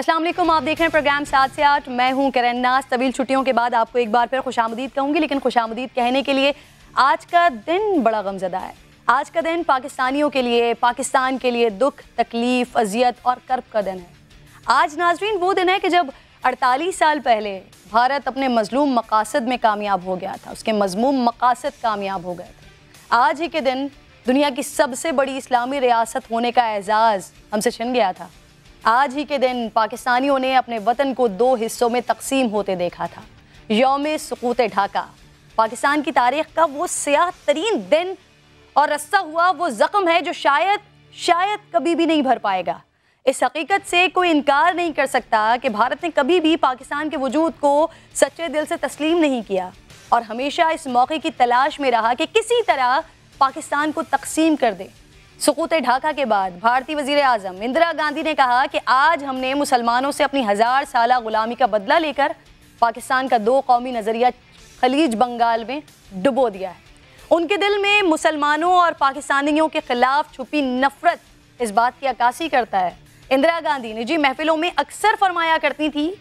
السلام علیکم، آپ دیکھ رہے ہیں پروگرام سات سے آٹھ۔ میں ہوں کرن ناز۔ طویل چھٹیوں کے بعد آپ کو ایک بار پھر خوش آمدید کہوں گی، لیکن خوش آمدید کہنے کے لیے آج کا دن بڑا غمزدہ ہے۔ آج کا دن پاکستانیوں کے لیے، پاکستان کے لیے دکھ، تکلیف، اذیت اور کرب کا دن ہے۔ آج ناظرین وہ دن ہے کہ جب اڑتالیس سال پہلے بھارت اپنے مظلوم مقاصد میں کامیاب ہو گیا تھا۔ اس کے مضموم مقاصد کامیاب ہو گئے تھے۔ آج ہی کے دن دنیا کی سب سے بڑی اسلامی ریاست ہونے کا اعزاز ہم سے چھن گیا تھا۔ آج ہی کے دن پاکستانیوں نے اپنے وطن کو دو حصوں میں تقسیم ہوتے دیکھا تھا۔ یوم سقوط ڈھاکہ۔ پاکستان کی تاریخ کا وہ سیاہ ترین دن اور رستہ ہوا وہ زخم ہے جو شاید شاید کبھی بھی نہیں بھر پائے گا۔ اس حقیقت سے کوئی انکار نہیں کر سکتا کہ بھارت نے کبھی بھی پاکستان کے وجود کو سچے دل سے تسلیم نہیں کیا۔ اور ہمیشہ اس موقع کی تلاش میں رہا کہ کسی طرح پاکستان کو تقسیم کر دے۔ سقوط ڈھاکہ کے بعد بھارتی وزیر اعظم اندرا گاندھی نے کہا کہ آج ہم نے مسلمانوں سے اپنی ہزار سالہ غلامی کا بدلہ لے کر پاکستان کا دو قومی نظریہ خلیج بنگال میں ڈبو دیا ہے۔ ان کے دل میں مسلمانوں اور پاکستانیوں کے خلاف چھپی نفرت اس بات کی عکاسی کرتا ہے۔ اندرا گاندھی نجی محفلوں میں اکثر فرمایا کرتی تھی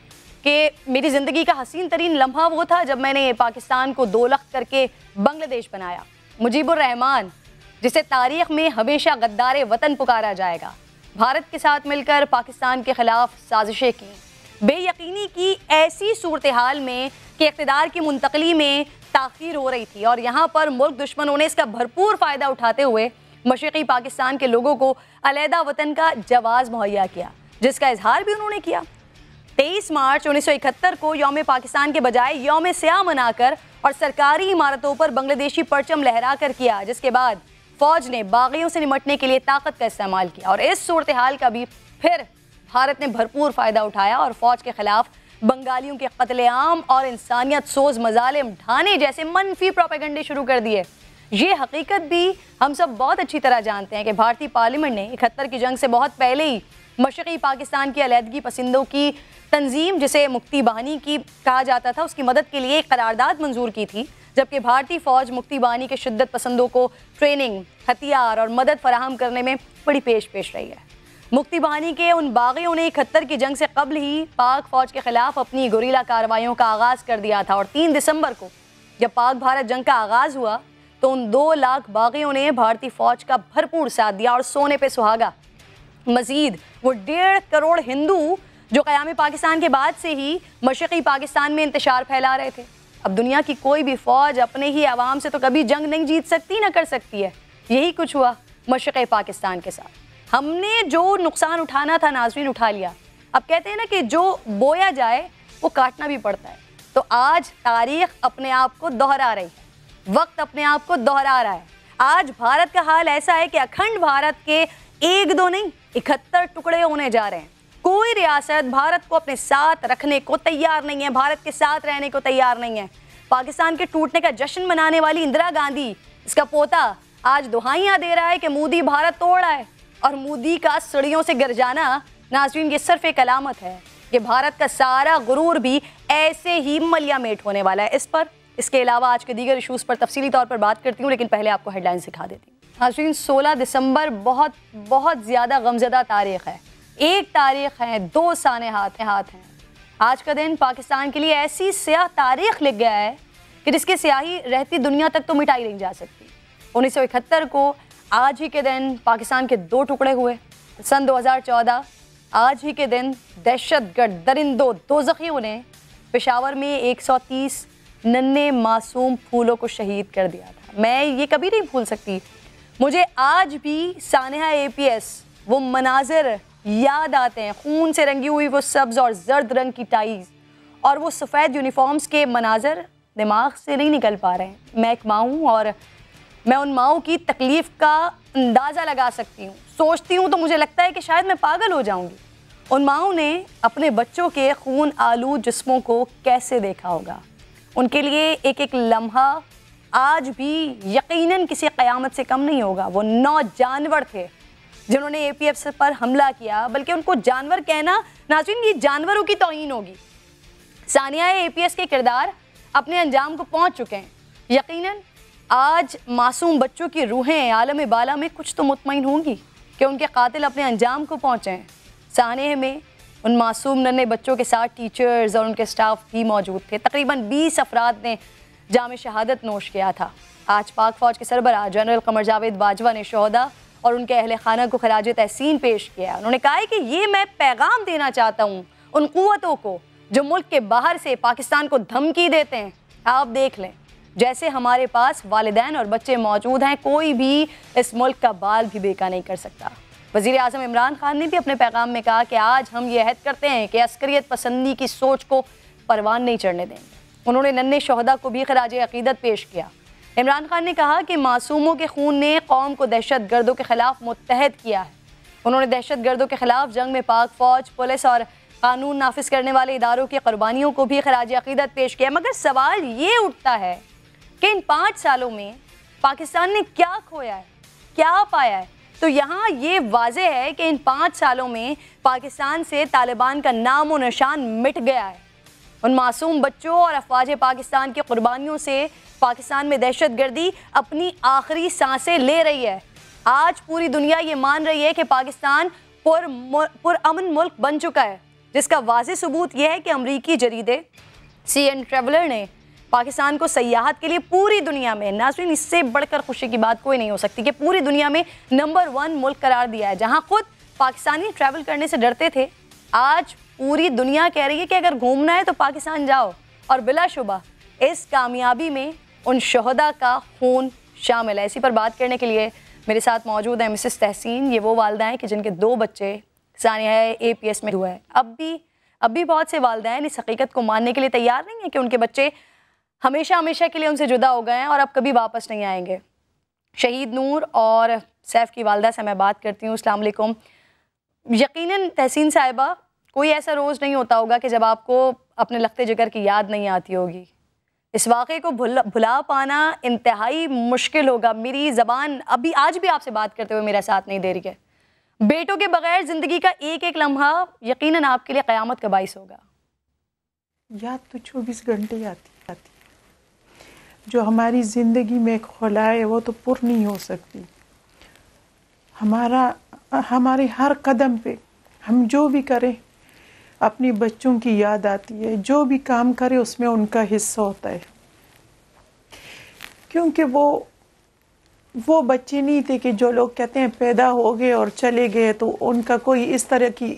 کہ میری زندگی کا حسین ترین لمحہ وہ تھا جب میں نے پاکستان کو دو لخت کر کے بنگلہ دیش بنایا۔ مجیب الرحمان جسے تاریخ میں ہمیشہ غدار وطن پکارا جائے گا۔ بھارت کے ساتھ مل کر پاکستان کے خلاف سازشیں کی بے یقینی کی ایسی صورتحال میں کہ اقتدار کی منتقلی میں تاخیر ہو رہی تھی اور یہاں پر ملک دشمنوں نے اس کا بھرپور فائدہ اٹھاتے ہوئے مشرقی پاکستان کے لوگوں کو علیحدہ وطن کا جواز مہیا کیا، جس کا اظہار بھی انہوں نے کیا۔ تیئیس مارچ انیس سو اکہتر کو یوم پاکستان کے بجائے یوم سیاہ منا کر اور سرکاری عمارتوں پر بنگلہ دیشی پرچم لہرا کر کیا، جس کے بعد فوج نے باغیوں سے نمٹنے کے لیے طاقت کا استعمال کیا اور اس صورتحال کا بھی پھر بھارت نے بھرپور فائدہ اٹھایا اور فوج کے خلاف بنگالیوں کے قتل عام اور انسانیت سوز مظالم ڈھانے جیسے منفی پروپیگنڈے شروع کر دیے۔ یہ حقیقت بھی ہم سب بہت اچھی طرح جانتے ہیں کہ بھارتی پارلیمنٹ نے اکہتر کی جنگ سے بہت پہلے ہی مشرقی پاکستان کی علیحدگی پسندوں کی تنظیم، جسے مکتی بانی کی کہا جاتا تھا، اس کی مدد کے لیے ایک قرارداد منظور کی تھی۔ جبکہ بھارتی فوج مکتی بانی کے شدت پسندوں کو ٹریننگ، ہتھیار اور مدد فراہم کرنے میں بڑی پیش پیش رہی ہے۔ مکتی بانی کے ان باغیوں نے اکہتر کی جنگ سے قبل ہی پاک فوج کے خلاف اپنی گوریلا کاروائیوں کا آغاز کر دیا تھا اور تین دسمبر کو جب پاک بھارت جنگ کا آغاز ہوا تو ان دو لاکھ باغیوں نے بھارتی فوج کا بھرپور ساتھ دیا اور سونے پہ سہاگا۔ مزید، وہ ڈیڑھ کروڑ ہندو جو قیام پاکستان کے بعد سے ہی مشرقی پاکستان میں انتشار پھیلا رہے تھے۔ اب دنیا کی کوئی بھی فوج اپنے ہی عوام سے تو کبھی جنگ نہیں جیت سکتی نہ کر سکتی ہے۔ یہی کچھ ہوا مشرق پاکستان کے ساتھ۔ ہم نے جو نقصان اٹھانا تھا، ناظرین اٹھا لیا۔ اب کہتے ہیں نا کہ جو بویا جائے، وہ کاٹنا بھی پڑتا ہے۔ تو آج تاریخ اپنے آپ کو دہرا رہی ہے۔ وقت اپنے آپ کو دہرا رہا ہے۔ آج بھارت کا حال ایسا ہے کہ اکھنڈ بھارت کے ایک دو نہیں، اکہتر ٹکڑے ہونے جا رہے ہیں۔ کوئی ریاست بھارت کو اپنے ساتھ رکھنے کو تیار نہیں ہے، بھارت کے ساتھ رہنے کو تیار نہیں ہے۔ پاکستان کے ٹوٹنے کا جشن منانے والی اندرا گاندھی، اس کا پوتا آج دہائیاں دے رہا ہے کہ مودی بھارت توڑ ہے اور مودی کا سڑیوں سے گر جانا ناظرین، یہ صرف ایک علامت ہے کہ بھارت کا سارا غرور بھی ایسے ہی ملیا میٹ ہونے والا ہے۔ اس پر، اس کے علاوہ آج کے دیگر ایشوز پر تفصیلی طور پر بات کرتی ہوں، لیکن پہلے آپ کو ہیڈ لائن سکھا دیتی ہوں۔ ناظرین، سولہ دسمبر بہت بہت زیادہ غمزدہ تاریخ ہے۔ ایک تاریخ ہے، دو سانے ہاتھ ہاتھ ہیں۔ آج کا دن پاکستان کے لیے ایسی سیاہ تاریخ لکھ گیا ہے کہ جس کی سیاہی رہتی دنیا تک تو مٹائی نہیں جا سکتی۔ انیس سو اکہتر کو آج ہی کے دن پاکستان کے دو ٹکڑے ہوئے۔ سن دو ہزار چودہ، آج ہی کے دن دہشت گرد درندوں دو زخیوں نے پشاور میں ایک سو تیس ننے معصوم پھولوں کو شہید کر دیا تھا۔ میں یہ کبھی نہیں بھول سکتی۔ مجھے آج بھی سانحہ اے پی ایس، وہ مناظر یاد آتے ہیں، خون سے رنگی ہوئی وہ سبز اور زرد رنگ کی ٹائیز اور وہ سفید یونیفارمز کے مناظر دماغ سے نہیں نکل پا رہے ہیں۔ میں ایک ماں ہوں اور میں ان ماؤں کی تکلیف کا اندازہ لگا سکتی ہوں۔ سوچتی ہوں تو مجھے لگتا ہے کہ شاید میں پاگل ہو جاؤں گی۔ ان ماؤں نے اپنے بچوں کے خون آلو جسموں کو کیسے دیکھا ہوگا؟ ان کے لیے ایک ایک لمحہ آج بھی یقیناً کسی قیامت سے کم نہیں ہوگا۔ وہ نو جانور تھے۔ جنہوں نے اے پی ایف پر حملہ کیا، بلکہ ان کو جانور کہنا ناظرین یہ جانوروں کی توہین ہوگی۔ ثانیہ اے پی ایس کے کردار اپنے انجام کو پہنچ چکے ہیں۔ یقیناً آج معصوم بچوں کی روحیں عالم بالا میں کچھ تو مطمئن ہوں گی کہ ان کے قاتل اپنے انجام کو پہنچے ہیں۔ ثانیہ میں ان معصوم ننے بچوں کے ساتھ ٹیچرز اور ان کے سٹاف بھی موجود تھے۔ تقریباً بیس افراد نے جامع شہادت نوش کیا تھا۔ آج پاک فوج کے سربراہ جنرل قمر جاوید باجوہ نے شہدہ اور ان کے اہل خانہ کو خراج تحسین پیش کیا۔ انہوں نے کہا ہے کہ یہ میں پیغام دینا چاہتا ہوں ان قوتوں کو جو ملک کے باہر سے پاکستان کو دھمکی دیتے ہیں۔ آپ دیکھ لیں، جیسے ہمارے پاس والدین اور بچے موجود ہیں، کوئی بھی اس ملک کا بال بھی بیکا نہیں کر سکتا۔ وزیر اعظم عمران خان نے بھی اپنے پیغام میں کہا کہ آج ہم یہ عہد کرتے ہیں کہ عسکریت پسندی کی سوچ کو پروان نہیں چڑھنے دیں۔ گے انہوں نے ننے شہدہ کو بھی خراج عقیدت پیش کیا۔ عمران خان نے کہا کہ معصوموں کے خون نے قوم کو دہشت گردوں کے خلاف متحد کیا ہے۔ انہوں نے دہشت گردوں کے خلاف جنگ میں پاک فوج، پولیس اور قانون نافذ کرنے والے اداروں کی قربانیوں کو بھی خراج عقیدت پیش کیا۔ مگر سوال یہ اٹھتا ہے کہ ان پانچ سالوں میں پاکستان نے کیا کھویا ہے، کیا پایا ہے؟ تو یہاں یہ واضح ہے کہ ان پانچ سالوں میں پاکستان سے طالبان کا نام و نشان مٹ گیا ہے۔ ان معصوم بچوں اور افواج پاکستان کی قربانیوں سے پاکستان میں دہشت گردی اپنی آخری سانسیں لے رہی ہے۔ آج پوری دنیا یہ مان رہی ہے کہ پاکستان پر پر امن ملک بن چکا ہے۔ جس کا واضح ثبوت یہ ہے کہ امریکی جریدے سی این ٹریولر نے پاکستان کو سیاحت کے لیے پوری دنیا میں، ناظرین، اس سے بڑھ کر خوشی کی بات کوئی نہیں ہو سکتی کہ پوری دنیا میں نمبر ون ملک قرار دیا ہے۔ جہاں خود پاکستانی ٹریول کرنے سے ڈرتے تھے، آج پوری دنیا کہہ رہی ہے کہ اگر گھومنا ہے تو پاکستان جاؤ۔ اور بلا شبہ، اس کامیابی میں ان شہدہ کا خون شامل ہے۔ اسی پر بات کرنے کے لیے میرے ساتھ موجود ہیں مسز تحسین، یہ وہ والدہ ہیں کہ جن کے دو بچے ثانیہ اے پی ایس میں ہوا ہے اب بھی اب بھی بہت سے والدین اس حقیقت کو ماننے کے لیے تیار نہیں ہیں کہ ان کے بچے ہمیشہ ہمیشہ کے لیے ان سے جدا ہو گئے ہیں اور اب کبھی واپس نہیں آئیں گے۔ شہید نور اور سیف کی والدہ سے میں بات کرتی ہوں۔ السلام علیکم۔ یقیناً تحسین صاحبہ، کوئی ایسا روز نہیں ہوتا ہوگا کہ جب آپ کو اپنے لخت جگر کی یاد نہیں آتی ہوگی۔ اس واقعے کو بھلا پانا انتہائی مشکل ہوگا۔ میری زبان ابھی آج بھی آپ سے بات کرتے ہوئے میرا ساتھ نہیں دے رہی ہے۔ بیٹوں کے بغیر زندگی کا ایک ایک لمحہ یقیناً آپ کے لیے قیامت کا باعث ہوگا۔ یاد تو چوبیس گھنٹے آتی جو ہماری زندگی میں ایک خلا ہے، وہ تو پر نہیں ہو سکتی۔ ہمارا، ہمارے ہر قدم پہ ہم جو بھی کریں اپنی بچوں کی یاد آتی ہے۔ جو بھی کام کرے، اس میں ان کا حصہ ہوتا ہے۔ کیونکہ وہ وہ بچے نہیں تھے کہ جو لوگ کہتے ہیں پیدا ہو گئے اور چلے گئے، تو ان کا کوئی اس طرح کی،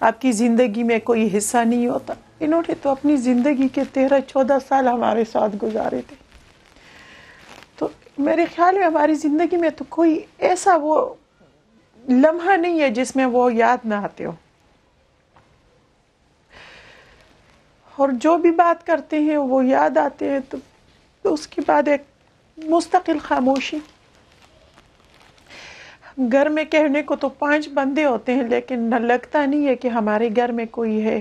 آپ کی زندگی میں کوئی حصہ نہیں ہوتا۔ انہوں نے تو اپنی زندگی کے تیرہ چودہ سال ہمارے ساتھ گزارے تھے۔ تو میرے خیال میں ہماری زندگی میں تو کوئی ایسا وہ لمحہ نہیں ہے جس میں وہ یاد نہ آتے ہو اور جو بھی بات کرتے ہیں وہ یاد آتے ہیں، تو اس کے بعد ایک مستقل خاموشی۔ گھر میں کہنے کو تو پانچ بندے ہوتے ہیں، لیکن نہ لگتا نہیں ہے کہ ہمارے گھر میں کوئی ہے۔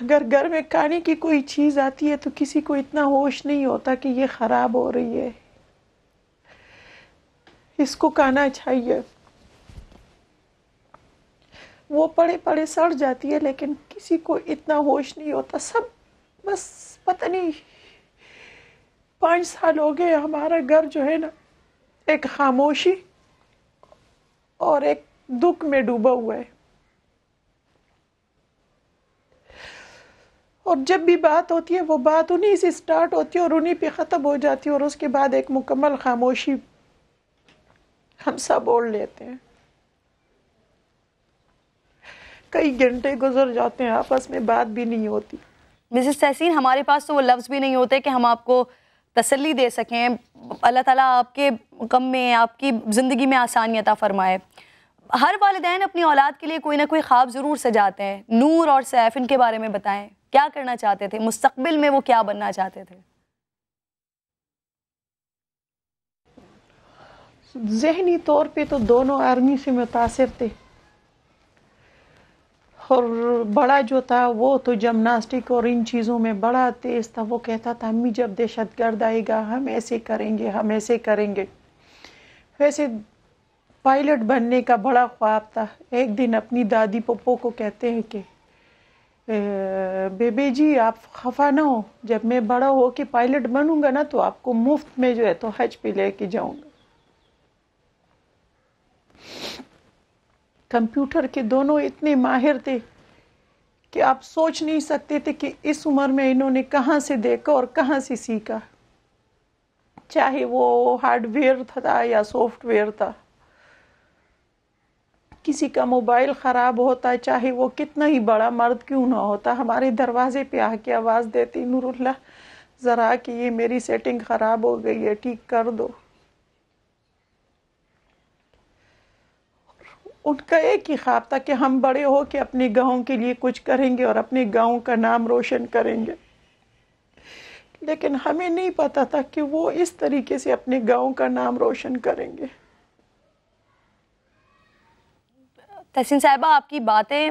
اگر گھر میں کھانے کی کوئی چیز آتی ہے تو کسی کو اتنا ہوش نہیں ہوتا کہ یہ خراب ہو رہی ہے۔ اس کو کھانا چاہیے۔ وہ پڑے پڑے سڑ جاتی ہے، لیکن کسی کو اتنا ہوش نہیں ہوتا۔ سب بس پتہ نہیں، پانچ سال ہو گئے، ہمارا گھر جو ہے نا، ایک خاموشی اور ایک دکھ میں ڈوبا ہوا ہے۔ اور جب بھی بات ہوتی ہے، وہ بات انہی سے سٹارٹ ہوتی ہے اور انہی پہ ختم ہو جاتی ہے اور اس کے بعد ایک مکمل خاموشی ہم سب اوڑھ لیتے ہیں۔ کئی گھنٹے گزر جاتے ہیں آپس میں بات بھی نہیں ہوتی۔ مسز تحسین ہمارے پاس تو وہ لفظ بھی نہیں ہوتے کہ ہم آپ کو تسلی دے سکیں۔ اللہ تعالیٰ آپ کے غم میں آپ کی زندگی میں آسانی عطا فرمائے۔ ہر والدین اپنی اولاد کے لیے کوئی نہ کوئی خواب ضرور سجاتے ہیں۔ نور اور سیف ان کے بارے میں بتائیں۔ کیا کرنا چاہتے تھے؟ مستقبل میں وہ کیا بننا چاہتے تھے؟ ذہنی طور پہ تو دونوں آرمی سے متاثر تھے۔ اور بڑا جو تھا وہ تو جمناسٹک اور ان چیزوں میں بڑا تیز تھا۔ وہ کہتا تھا، امی جب دہشت گرد آئے گا، ہم ایسے کریں گے، ہم ایسے کریں گے۔ ویسے پائلٹ بننے کا بڑا خواب تھا۔ ایک دن اپنی دادی پپو کو کہتے ہیں کہ بیبے جی آپ خفا نہ ہو۔ جب میں بڑا ہو کے پائلٹ بنوں گا نا تو آپ کو مفت میں جو ہے تو حج پہ لے کے جاؤں گا۔ کمپیوٹر کے دونوں اتنے ماہر تھے کہ آپ سوچ نہیں سکتے تھے کہ اس عمر میں انہوں نے کہاں سے دیکھا اور کہاں سے سیکھا۔ چاہے وہ ہارڈ ویئر تھا یا سافٹ ویئر تھا۔ کسی کا موبائل خراب ہوتا ہے چاہے وہ کتنا ہی بڑا مرد کیوں نہ ہوتا، ہمارے دروازے پہ آ کے آواز دیتی، نور اللہ، ذرا کہ یہ میری سیٹنگ خراب ہو گئی ہے، ٹھیک کر دو۔ ان کا ایک ہی خواب تھا کہ ہم بڑے ہو کے اپنے گاؤں کے لیے کچھ کریں گے اور اپنے گاؤں کا نام روشن کریں گے۔ لیکن ہمیں نہیں پتا تھا کہ وہ اس طریقے سے اپنے گاؤں کا نام روشن کریں گے۔ تحسین صاحبہ، آپ کی باتیں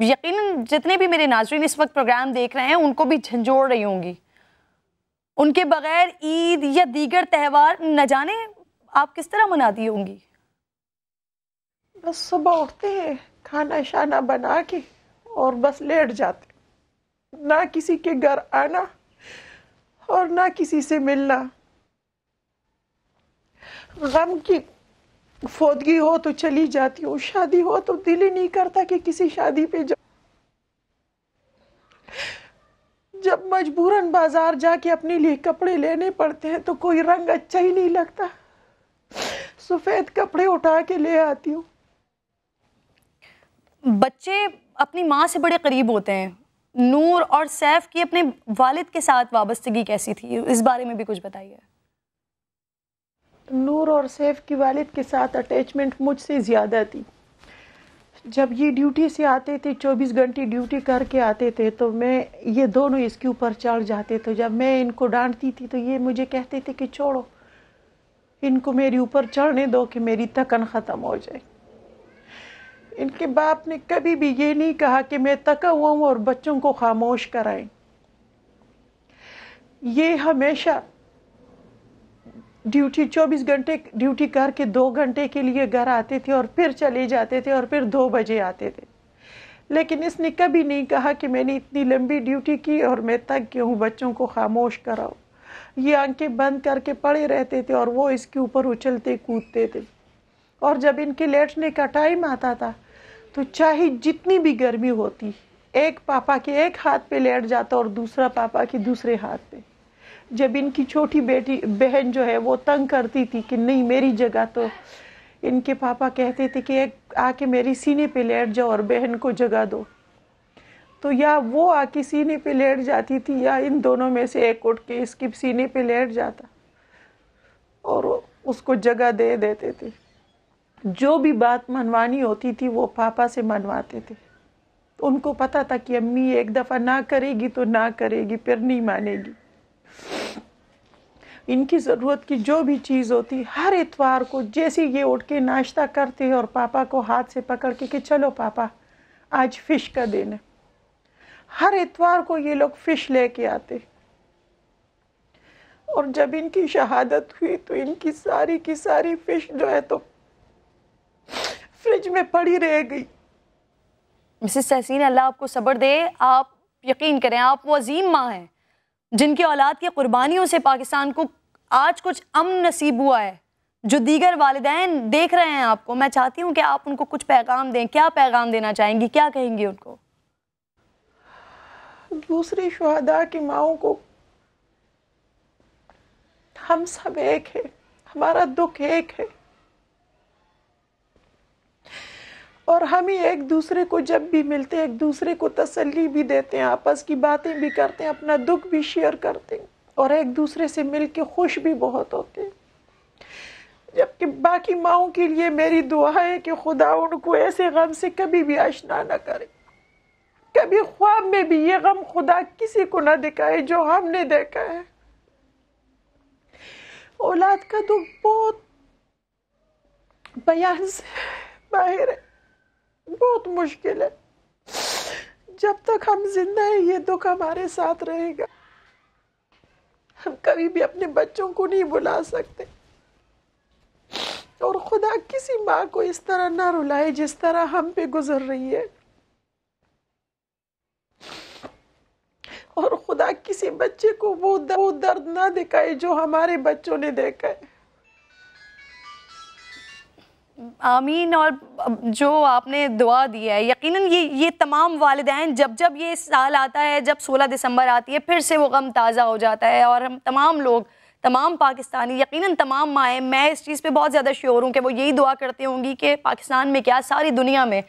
یقیناً جتنے بھی میرے ناظرین اس وقت پروگرام دیکھ رہے ہیں، ان کو بھی جھنجھوڑ رہی ہوں گی۔ ان کے بغیر عید یا دیگر تہوار نہ جانے آپ کس طرح مناتی ہوں گی؟ بس صبح اٹھتے ہیں، کھانا شانا بنا کے اور بس لیٹ جاتے نہ کسی کے گھر آنا اور نہ کسی سے ملنا۔ غم کی فوتگی ہو تو چلی جاتی ہوں، شادی ہو تو دل ہی نہیں کرتا کہ کسی شادی پہ جا جب مجبوراً بازار جا کے اپنے لیے کپڑے لینے پڑتے ہیں تو کوئی رنگ اچھا ہی نہیں لگتا۔ سفید کپڑے اٹھا کے لے آتی ہوں۔ بچے اپنی ماں سے بڑے قریب ہوتے ہیں۔ نور اور سیف کی اپنے والد کے ساتھ وابستگی کیسی تھی؟ اس بارے میں بھی کچھ بتائیے۔ نور اور سیف کی والد کے ساتھ اٹیچمنٹ مجھ سے زیادہ تھی۔ جب یہ ڈیوٹی سے آتے تھے، چوبیس گھنٹے ڈیوٹی کر کے آتے تھے، تو میں یہ دونوں اس کے اوپر چڑھ جاتے تھے۔ جب میں ان کو ڈانٹتی تھی، تو یہ مجھے کہتے تھے کہ چھوڑو۔ ان کو میرے اوپر چڑھنے دو کہ میری تھکن ختم ہو جائے۔ ان کے باپ نے کبھی بھی یہ نہیں کہا کہ میں تکا ہوا ہوں اور بچوں کو خاموش کرائیں۔ یہ ہمیشہ ڈیوٹی چوبیس گھنٹے ڈیوٹی کر کے دو گھنٹے کے لیے گھر آتے تھے اور پھر چلے جاتے تھے اور پھر دو بجے آتے تھے۔ لیکن اس نے کبھی نہیں کہا کہ میں نے اتنی لمبی ڈیوٹی کی اور میں تک گیا ہوں، بچوں کو خاموش کراؤ یہ آنکھیں بند کر کے پڑے رہتے تھے اور وہ اس کے اوپر اچھلتے کودتے تھے۔ اور جب ان کے لیٹنے کا ٹائم آتا تھا تو چاہے جتنی بھی گرمی ہوتی، ایک پاپا کے ایک ہاتھ پہ لیٹ جاتا اور دوسرا پاپا کے دوسرے ہاتھ پہ۔ جب ان کی چھوٹی بیٹی، بہن جو ہے، وہ تنگ کرتی تھی کہ نہیں، میری جگہ تو۔ ان کے پاپا کہتے تھے کہ ایک آ کے میری سینے پہ لیٹ جاؤ اور بہن کو جگہ دو۔ تو یا وہ آ کے سینے پہ لیٹ جاتی تھی یا ان دونوں میں سے ایک اٹھ کے اس کے سینے پہ لیٹ جاتا اور اس کو جگہ دے دیتے تھے۔ جو بھی بات منوانی ہوتی تھی وہ پاپا سے منواتے تھے۔ ان کو پتہ تھا کہ امی ایک دفعہ نہ کرے گی تو نہ کرے گی، پھر نہیں مانے گی۔ ان کی ضرورت کی جو بھی چیز ہوتی، ہر اتوار کو جیسے یہ اٹھ کے ناشتہ کرتے اور پاپا کو ہاتھ سے پکڑ کے کہ چلو پاپا، آج فش کا دن ہے۔ ہر اتوار کو یہ لوگ فش لے کے آتے۔ اور جب ان کی شہادت ہوئی تو ان کی ساری کی ساری فش جو ہے تو فریج میں پڑی رہ گئی۔ مسز تحسین اللہ آپ کو صبر دے۔ آپ یقین کریں آپ وہ عظیم ماں ہیں جن کی اولاد کی قربانیوں سے پاکستان کو آج کچھ امن نصیب ہوا ہے۔ جو دیگر والدین دیکھ رہے ہیں آپ کو میں چاہتی ہوں کہ آپ ان کو کچھ پیغام دیں۔ کیا پیغام دینا چاہیں گی؟ کیا کہیں گی ان کو؟ دوسری شہداء کی ماؤں کو۔ ہم سب ایک ہے ہمارا دکھ ایک ہے۔ اور ہم ہی ایک دوسرے کو جب بھی ملتے ہیں، ایک دوسرے کو تسلی بھی دیتے ہیں، آپس کی باتیں بھی کرتے ہیں، اپنا دکھ بھی شیئر کرتے ہیں، اور ایک دوسرے سے مل کے خوش بھی بہت ہوتے ہیں۔ جبکہ باقی ماؤں کے لیے میری دعا ہے کہ خدا ان کو ایسے غم سے کبھی بھی آشنا نہ کرے۔ کبھی خواب میں بھی یہ غم خدا کسی کو نہ دکھائے جو ہم نے دیکھا ہے۔ اولاد کا دکھ بہت بیان سے باہر ہے۔ بہت مشکل ہے۔ جب تک ہم زندہ ہیں، یہ دکھ ہمارے ساتھ رہے گا۔ ہم کبھی بھی اپنے بچوں کو نہیں بلا سکتے۔ اور خدا کسی ماں کو اس طرح نہ رلائے جس طرح ہم پہ گزر رہی ہے۔ اور خدا کسی بچے کو وہ درد نہ دکھائے جو ہمارے بچوں نے دیکھا ہے۔ آمین اور جو آپ نے دعا دی ہے، یقیناً یہ یہ تمام والدین جب جب یہ سال آتا ہے، جب سولہ دسمبر آتی ہے، پھر سے وہ غم تازہ ہو جاتا ہے اور ہم تمام لوگ، تمام پاکستانی، یقیناً تمام مائیں، میں اس چیز پہ بہت زیادہ شیور ہوں کہ وہ یہی دعا کرتی ہوں گی کہ پاکستان میں کیا ساری دنیا میں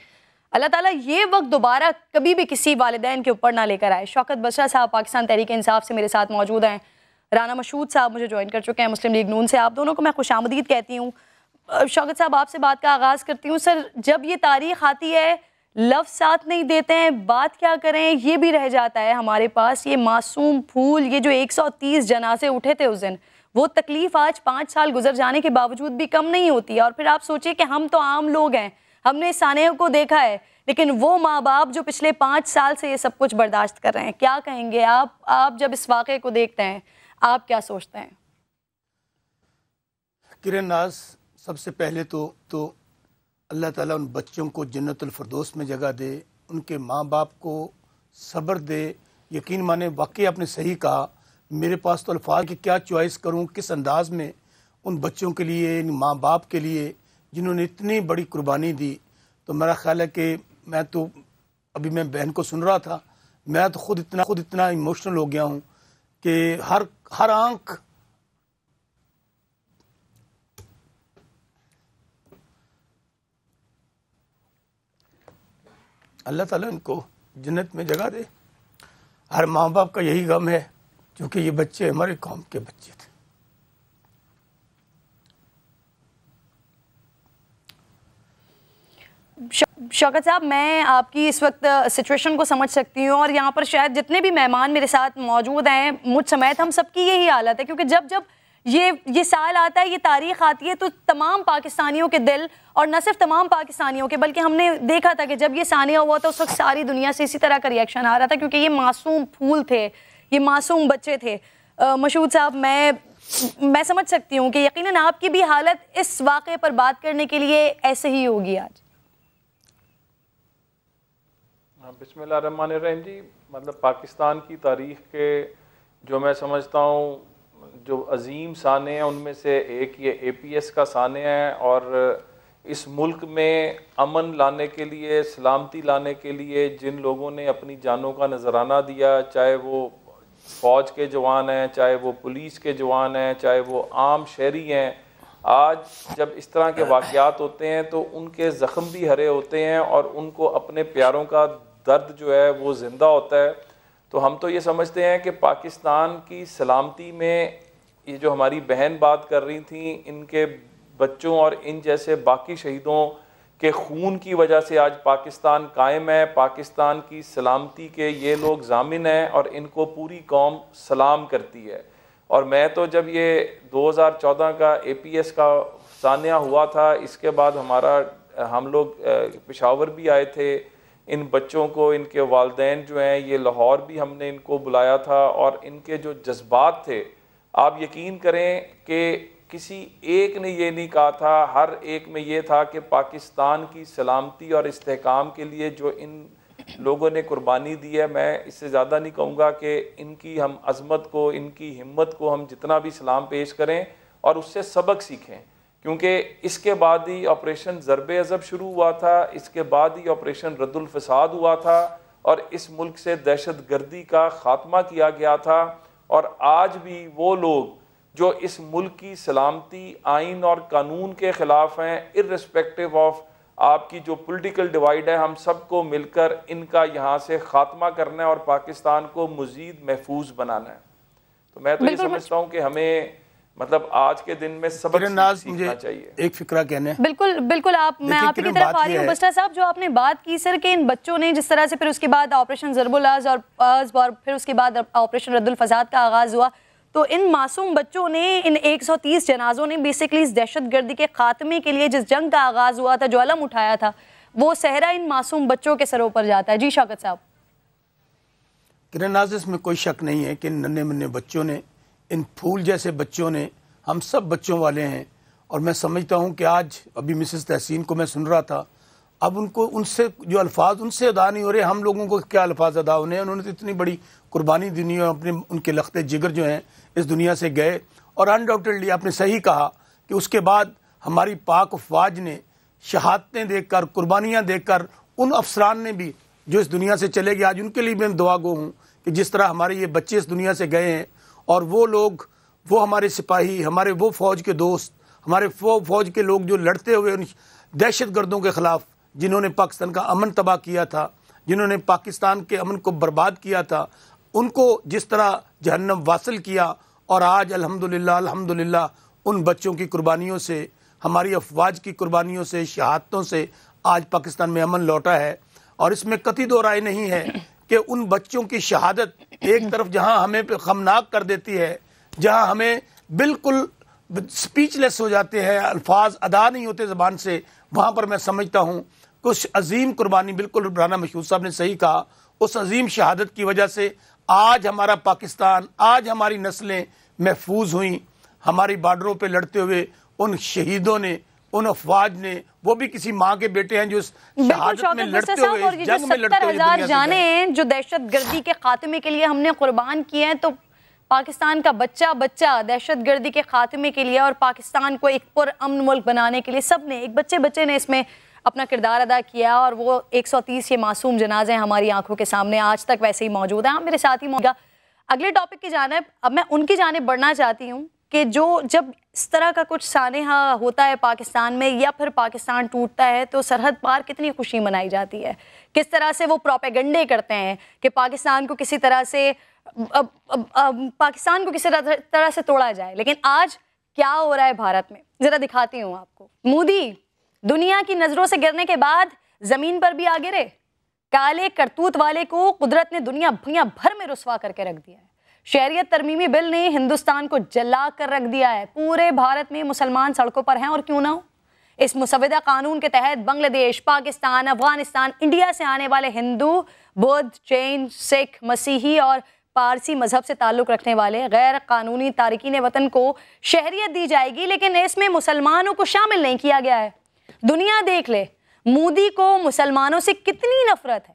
اللہ تعالیٰ یہ وقت دوبارہ کبھی بھی کسی والدین کے اوپر نہ لے کر آئے۔ شوکت بشرا صاحب پاکستان تحریک انصاف سے میرے ساتھ موجود ہیں۔ رانا مشہود صاحب مجھے جوائن کر چکے ہیں، مسلم لیگ نون سے۔ آپ دونوں کو میں خوش آمدید کہتی ہوں۔ شوکت صاحب، آپ سے بات کا آغاز کرتی ہوں۔ سر، جب یہ تاریخ آتی ہے، لفظ ساتھ نہیں دیتے ہیں، بات کیا کریں؟ یہ بھی رہ جاتا ہے ہمارے پاس۔ یہ معصوم پھول، یہ جو ایک سو تیس جنازے اٹھے تھے اس دن، وہ تکلیف آج پانچ سال گزر جانے کے باوجود بھی کم نہیں ہوتی۔ ہے اور پھر آپ سوچیں کہ ہم تو عام لوگ ہیں، ہم نے سانحوں کو دیکھا ہے، لیکن وہ ماں باپ جو پچھلے پانچ سال سے یہ سب کچھ برداشت کر رہے ہیں، کیا کہیں گے؟ آپ آپ جب اس واقعے کو دیکھتے ہیں، آپ کیا سوچتے ہیں؟ کرن ناز سب سے پہلے تو تو اللہ تعالیٰ ان بچوں کو جنت الفردوس میں جگہ دے، ان کے ماں باپ کو صبر دے۔ یقین مانے، واقعی آپ نے صحیح کہا، میرے پاس تو الفاظ کی کیا چوائس کروں، کس انداز میں؟ ان بچوں کے لیے، ان ماں باپ کے لیے، جنہوں نے اتنی بڑی قربانی دی۔ تو میرا خیال ہے کہ میں تو، ابھی میں بہن کو سن رہا تھا، میں تو خود اتنا خود اتنا ایموشنل ہو گیا ہوں کہ ہر ہر آنکھ اللہ تعالیٰ ان کو جنت میں جگہ دے۔ ہر ماں باپ کا یہی غم ہے، کیونکہ یہ بچے ہمارے قوم کے بچے تھے۔ شوکت صاحب، میں آپ کی اس وقت سچویشن کو سمجھ سکتی ہوں اور یہاں پر شاید جتنے بھی مہمان میرے ساتھ موجود ہیں، مجھ سمیت ہم سب کی یہی حالت ہے، کیونکہ جب جب یہ یہ سال آتا ہے، یہ تاریخ آتی ہے تو تمام پاکستانیوں کے دل اور نہ صرف تمام پاکستانیوں کے بلکہ ہم نے دیکھا تھا کہ جب یہ ثانیہ ہوا تھا اس وقت ساری دنیا سے اسی طرح کا ریئیکشن آ رہا تھا کیونکہ یہ معصوم پھول تھے، یہ معصوم بچے تھے۔ مشہود صاحب، میں میں سمجھ سکتی ہوں کہ یقیناً آپ کی بھی حالت اس واقعے پر بات کرنے کے لیے ایسے ہی ہوگی آج۔ ہاں، بسم اللہ الرحمن الرحیم جی مطلب پاکستان کی تاریخ کے جو میں سمجھتا ہوں جو عظیم سانے ہیں، ان میں سے ایک یہ اے پی ایس کا سانے ہے اور اس ملک میں امن لانے کے لیے، سلامتی لانے کے لیے جن لوگوں نے اپنی جانوں کا نذرانہ دیا، چاہے وہ فوج کے جوان ہیں، چاہے وہ پولیس کے جوان ہیں، چاہے وہ عام شہری ہیں، آج جب اس طرح کے واقعات ہوتے ہیں تو ان کے زخم بھی ہرے ہوتے ہیں اور ان کو اپنے پیاروں کا درد جو ہے وہ زندہ ہوتا ہے۔ تو ہم تو یہ سمجھتے ہیں کہ پاکستان کی سلامتی میں یہ جو ہماری بہن بات کر رہی تھیں، ان کے بچوں اور ان جیسے باقی شہیدوں کے خون کی وجہ سے آج پاکستان قائم ہے، پاکستان کی سلامتی کے یہ لوگ ضامن ہیں اور ان کو پوری قوم سلام کرتی ہے۔ اور میں تو جب یہ دو ہزار چودہ کا اے پی ایس کا ثانیہ ہوا تھا، اس کے بعد ہمارا، ہم لوگ پشاور بھی آئے تھے۔ ان بچوں کو، ان کے والدین جو ہیں، یہ لاہور بھی ہم نے ان کو بلایا تھا اور ان کے جو جذبات تھے، آپ یقین کریں کہ کسی ایک نے یہ نہیں کہا تھا، ہر ایک میں یہ تھا کہ پاکستان کی سلامتی اور استحکام کے لیے جو ان لوگوں نے قربانی دی ہے، میں اس سے زیادہ نہیں کہوں گا کہ ان کی ہم عظمت کو، ان کی ہمت کو ہم جتنا بھی سلام پیش کریں اور اس سے سبق سیکھیں۔ کیونکہ اس کے بعد ہی آپریشن ضرب ازب شروع ہوا تھا اس کے بعد ہی آپریشن رد الفساد ہوا تھا اور اس ملک سے دہشت گردی کا خاتمہ کیا گیا تھا۔ اور آج بھی وہ لوگ جو اس ملک کی سلامتی آئین اور قانون کے خلاف ہیں ارسپیکٹو آف آپ کی جو پولیٹیکل ڈیوائیڈ ہے ہم سب کو مل کر ان کا یہاں سے خاتمہ کرنا ہے اور پاکستان کو مزید محفوظ بنانا ہے۔ تو میں تو یہ سمجھتا ہوں کہ ہمیں مطلب آج کے دن میں سبق سیکھنا چاہیے۔ ایک فکرہ کہنے۔ بالکل بالکل آپ میں آپ کی طرف آ رہی ہوں بسٹا صاحب جو آپ نے بات کی سر کہ ان بچوں نے جس طرح سے پھر اس کے بعد آپریشن ضرب الاز اور پھر اس کے بعد آپریشن رد الفساد کا آغاز ہوا۔ تو ان معصوم بچوں نے ان ایک سو تیس جنازوں نے بیسکلی اس دہشت گردی کے خاتمے کے لیے جس جنگ کا آغاز ہوا تھا جو علم اٹھایا تھا وہ صحرا ان معصوم بچوں کے سروں پر جاتا ہے۔ جی شاکت صاحب۔ کرن نازس میں کوئی شک نہیں ہے کہ ننے منے بچوں نے ان پھول جیسے بچوں نے، ہم سب بچوں والے ہیں۔ اور میں سمجھتا ہوں کہ آج ابھی مسز تحسین کو میں سن رہا تھا۔ اب ان کو، ان سے جو الفاظ، ان سے ادا نہیں ہو رہے۔ ہم لوگوں کو کیا الفاظ ادا ہونے ہیں؟ انہوں نے تو اتنی بڑی قربانی دینی اور اپنے، ان کے لخت جگر جو ہیں، اس دنیا سے گئے۔ اور انڈاؤٹڈلی آپ نے صحیح کہا کہ اس کے بعد ہماری پاک افواج نے شہادتیں دیکھ کر، قربانیاں دیکھ کر، ان افسران نے بھی جو اس دنیا سے چلے گئے۔ آج ان کے لیے بھی میں دعا گو ہوں کہ جس طرح ہمارے یہ بچے اس دنیا سے گئے ہیں اور وہ لوگ، وہ ہمارے سپاہی، ہمارے وہ فوج کے دوست، ہمارے فوج کے لوگ جو لڑتے ہوئے ان دہشت گردوں کے خلاف، جنہوں نے پاکستان کا امن تباہ کیا تھا، جنہوں نے پاکستان کے امن کو برباد کیا تھا، ان کو جس طرح جہنم واصل کیا اور آج الحمدللہ الحمدللہ، ان بچوں کی قربانیوں سے، ہماری افواج کی قربانیوں سے، شہادتوں سے آج پاکستان میں امن لوٹا ہے اور اس میں قطعی دو رائے نہیں ہے کہ ان بچوں کی شہادت ایک طرف جہاں ہمیں خمناک کر دیتی ہے، جہاں ہمیں بالکل سپیچ لیس ہو جاتے ہیں، الفاظ ادا نہیں ہوتے زبان سے، وہاں پر میں سمجھتا ہوں، کچھ عظیم قربانی بالکل رانا مشہور صاحب نے صحیح کہا، اس عظیم شہادت کی وجہ سے آج ہمارا پاکستان، آج ہماری نسلیں محفوظ ہوئیں، ہماری بارڈروں پہ لڑتے ہوئے ان شہیدوں نے ان افواج نے وہ بھی کسی ماں کے بیٹے ہیں جو شہادت میں لڑتے ہوئے جنگ میں لڑتے ہوئے جانے ہیں جو دہشت گردی کے خاتمے کے لیے ہم نے قربان کیے ہیں تو پاکستان کا بچہ بچہ دہشت گردی کے خاتمے کے لیے اور پاکستان کو ایک پر امن ملک بنانے کے لیے سب نے ایک بچے بچے نے اس میں اپنا کردار ادا کیا اور وہ ایک سو تیس یہ معصوم جنازے ہماری آنکھوں کے سامنے آج تک ویسے ہی موجود ہیں۔ ہاں میرے ساتھ ہی موجود اگلے ٹاپک کی جانب اب میں ان کی جانب بڑھنا چاہتی ہوں۔ کہ جو جب اس طرح کا کچھ سانحہ ہوتا ہے پاکستان میں یا پھر پاکستان ٹوٹتا ہے تو سرحد پار کتنی خوشی منائی جاتی ہے۔ کس طرح سے وہ پروپیگنڈے کرتے ہیں کہ پاکستان کو کسی طرح سے پاکستان کو کسی طرح سے توڑا جائے۔ لیکن آج کیا ہو رہا ہے بھارت میں؟ ذرا دکھاتی ہوں آپ کو۔ مودی، دنیا کی نظروں سے گرنے کے بعد زمین پر بھی آ گرے کالے کرتوت والے کو قدرت نے دنیا بھیا بھر میں رسوا کر کے رکھ دیا ہے۔ شہریت ترمیمی بل نے ہندوستان کو جلا کر رکھ دیا ہے۔ پورے بھارت میں مسلمان سڑکوں پر ہیں اور کیوں نہ ہو؟ اس مسودہ قانون کے تحت بنگلہ دیش، پاکستان، افغانستان، انڈیا سے آنے والے ہندو، بدھ، جین، سکھ، مسیحی اور پارسی مذہب سے تعلق رکھنے والے غیر قانونی تارکین وطن کو شہریت دی جائے گی، لیکن اس میں مسلمانوں کو شامل نہیں کیا گیا ہے۔ دنیا دیکھ لے، مودی کو مسلمانوں سے کتنی نفرت ہے۔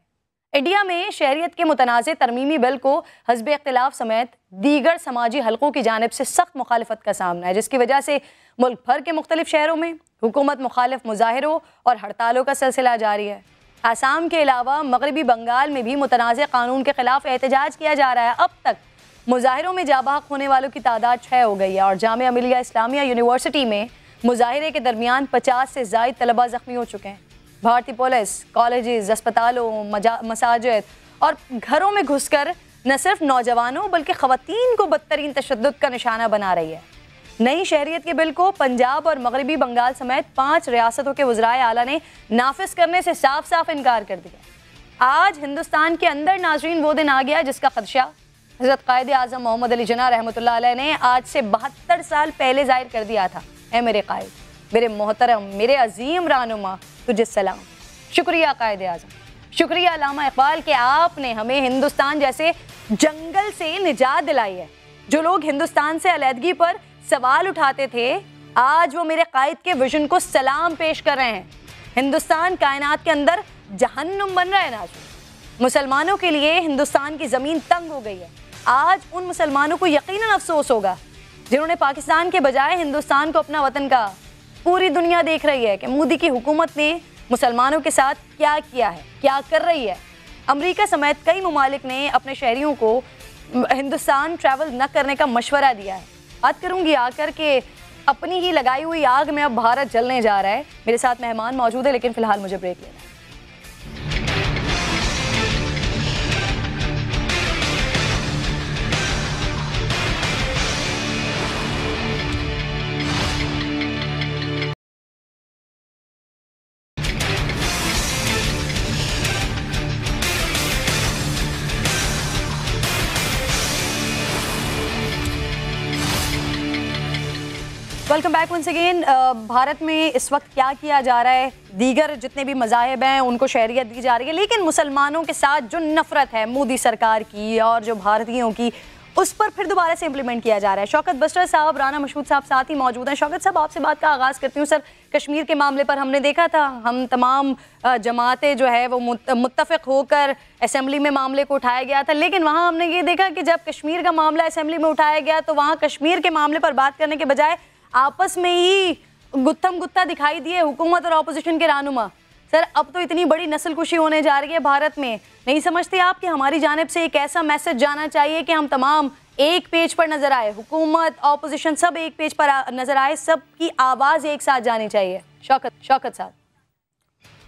انڈیا میں شہریت کے متنازع ترمیمی بل کو حزب اختلاف سمیت دیگر سماجی حلقوں کی جانب سے سخت مخالفت کا سامنا ہے، جس کی وجہ سے ملک بھر کے مختلف شہروں میں حکومت مخالف مظاہروں اور ہڑتالوں کا سلسلہ جاری ہے۔ آسام کے علاوہ مغربی بنگال میں بھی متنازع قانون کے خلاف احتجاج کیا جا رہا ہے۔ اب تک مظاہروں میں جاباق ہونے والوں کی تعداد چھ ہو گئی ہے اور جامعہ ملیہ اسلامیہ یونیورسٹی میں مظاہرے کے درمیان پچاس سے زائد طلبہ زخمی ہو چکے ہیں۔ بھارتی پولیس، کالجز، اسپتالوں مساجد اور گھروں میں گھس کر نہ صرف نوجوانوں بلکہ خواتین کو بدترین تشدد کا نشانہ بنا رہی ہے۔ نئی شہریت کے بل کو پنجاب اور مغربی بنگال سمیت پانچ ریاستوں کے وزرائے اعلیٰ نے نافذ کرنے سے صاف صاف انکار کر دیا۔ آج ہندوستان کے اندر ناظرین وہ دن آ گیا جس کا خدشہ۔ حضرت قائد اعظم محمد علی جناح رحمۃ اللہ علیہ نے آج سے بہتر سال پہلے ظاہر کر دیا تھا۔ اے میرے قائد، میرے محترم، میرے عظیم رہنما تجھے سلام۔ شکریہ قائد اعظم۔ شکریہ علامہ اقبال کہ آپ نے ہمیں ہندوستان جیسے جنگل سے نجات دلائی ہے۔ جو لوگ ہندوستان سے علیحدگی پر سوال اٹھاتے تھے، آج وہ میرے قائد کے ویژن کو سلام پیش کر رہے ہیں۔ ہندوستان کائنات کے اندر جہنم بن رہا ہے ناز۔ مسلمانوں کے لیے ہندوستان کی زمین تنگ ہو گئی ہے۔ آج ان مسلمانوں کو یقیناً افسوس ہوگا، جنہوں نے پاکستان کے بجائے ہندوستان کو اپنا وطن کا پوری دنیا دیکھ رہی ہے کہ مودی کی حکومت نے مسلمانوں کے ساتھ کیا کیا ہے، کیا کر رہی ہے۔ امریکہ سمیت کئی ممالک نے اپنے شہریوں کو ہندوستان ٹریول نہ کرنے کا مشورہ دیا ہے۔ بات کروں گی آ کر کہ اپنی ہی لگائی ہوئی آگ میں اب بھارت جلنے جا رہا ہے۔ میرے ساتھ مہمان موجود ہے لیکن فی الحال مجھے بریک لینا ہے۔ Welcome back once again Bharat میں اس وقت کیا کیا جا رہا ہے دیگر جتنے بھی مذاہب ہیں ان کو شہریت دی جا رہی ہے لیکن مسلمانوں کے ساتھ جو نفرت ہے مودی سرکار کی اور جو بھارتیوں کی، اس پر پھر دوبارہ سے امپلیمنٹ کیا جا رہا ہے. شوکت بسٹر صاحب، رانا مشہود صاحب ساتھ ہی موجود ہیں. شوکت صاحب، آپ سے بات کا آغاز کرتی ہوں. سر، کشمیر کے معاملے پر ہم نے دیکھا تھا. ہم تمام جماعتیں جو ہے وہ متفق ہو کر اسمبلی میں معاملے کو اٹھایا گیا تھا. لیکن وہاں ہم نے یہ دیکھا کہ جب کشمیر کا معاملہ اسمبلی میں اٹھایا گیا تو وہاں کشمیر کے معاملے پر بات کرنے کے بجائے آپس میں ہی گتھم گتا دکھائی دیے حکومت اور اپوزیشن کے رہنما۔ سر، اب تو اتنی بڑی نسل کشی ہونے جا رہی ہے بھارت میں۔ نہیں سمجھتے آپ کہ ہماری جانب سے ایک ایسا میسج جانا چاہیے کہ ہم تمام ایک پیج پر نظر آئے، حکومت اپوزیشن سب ایک پیج پر نظر آئے، سب کی آواز ایک ساتھ جانی چاہیے۔ شوکت شوکت صاحب۔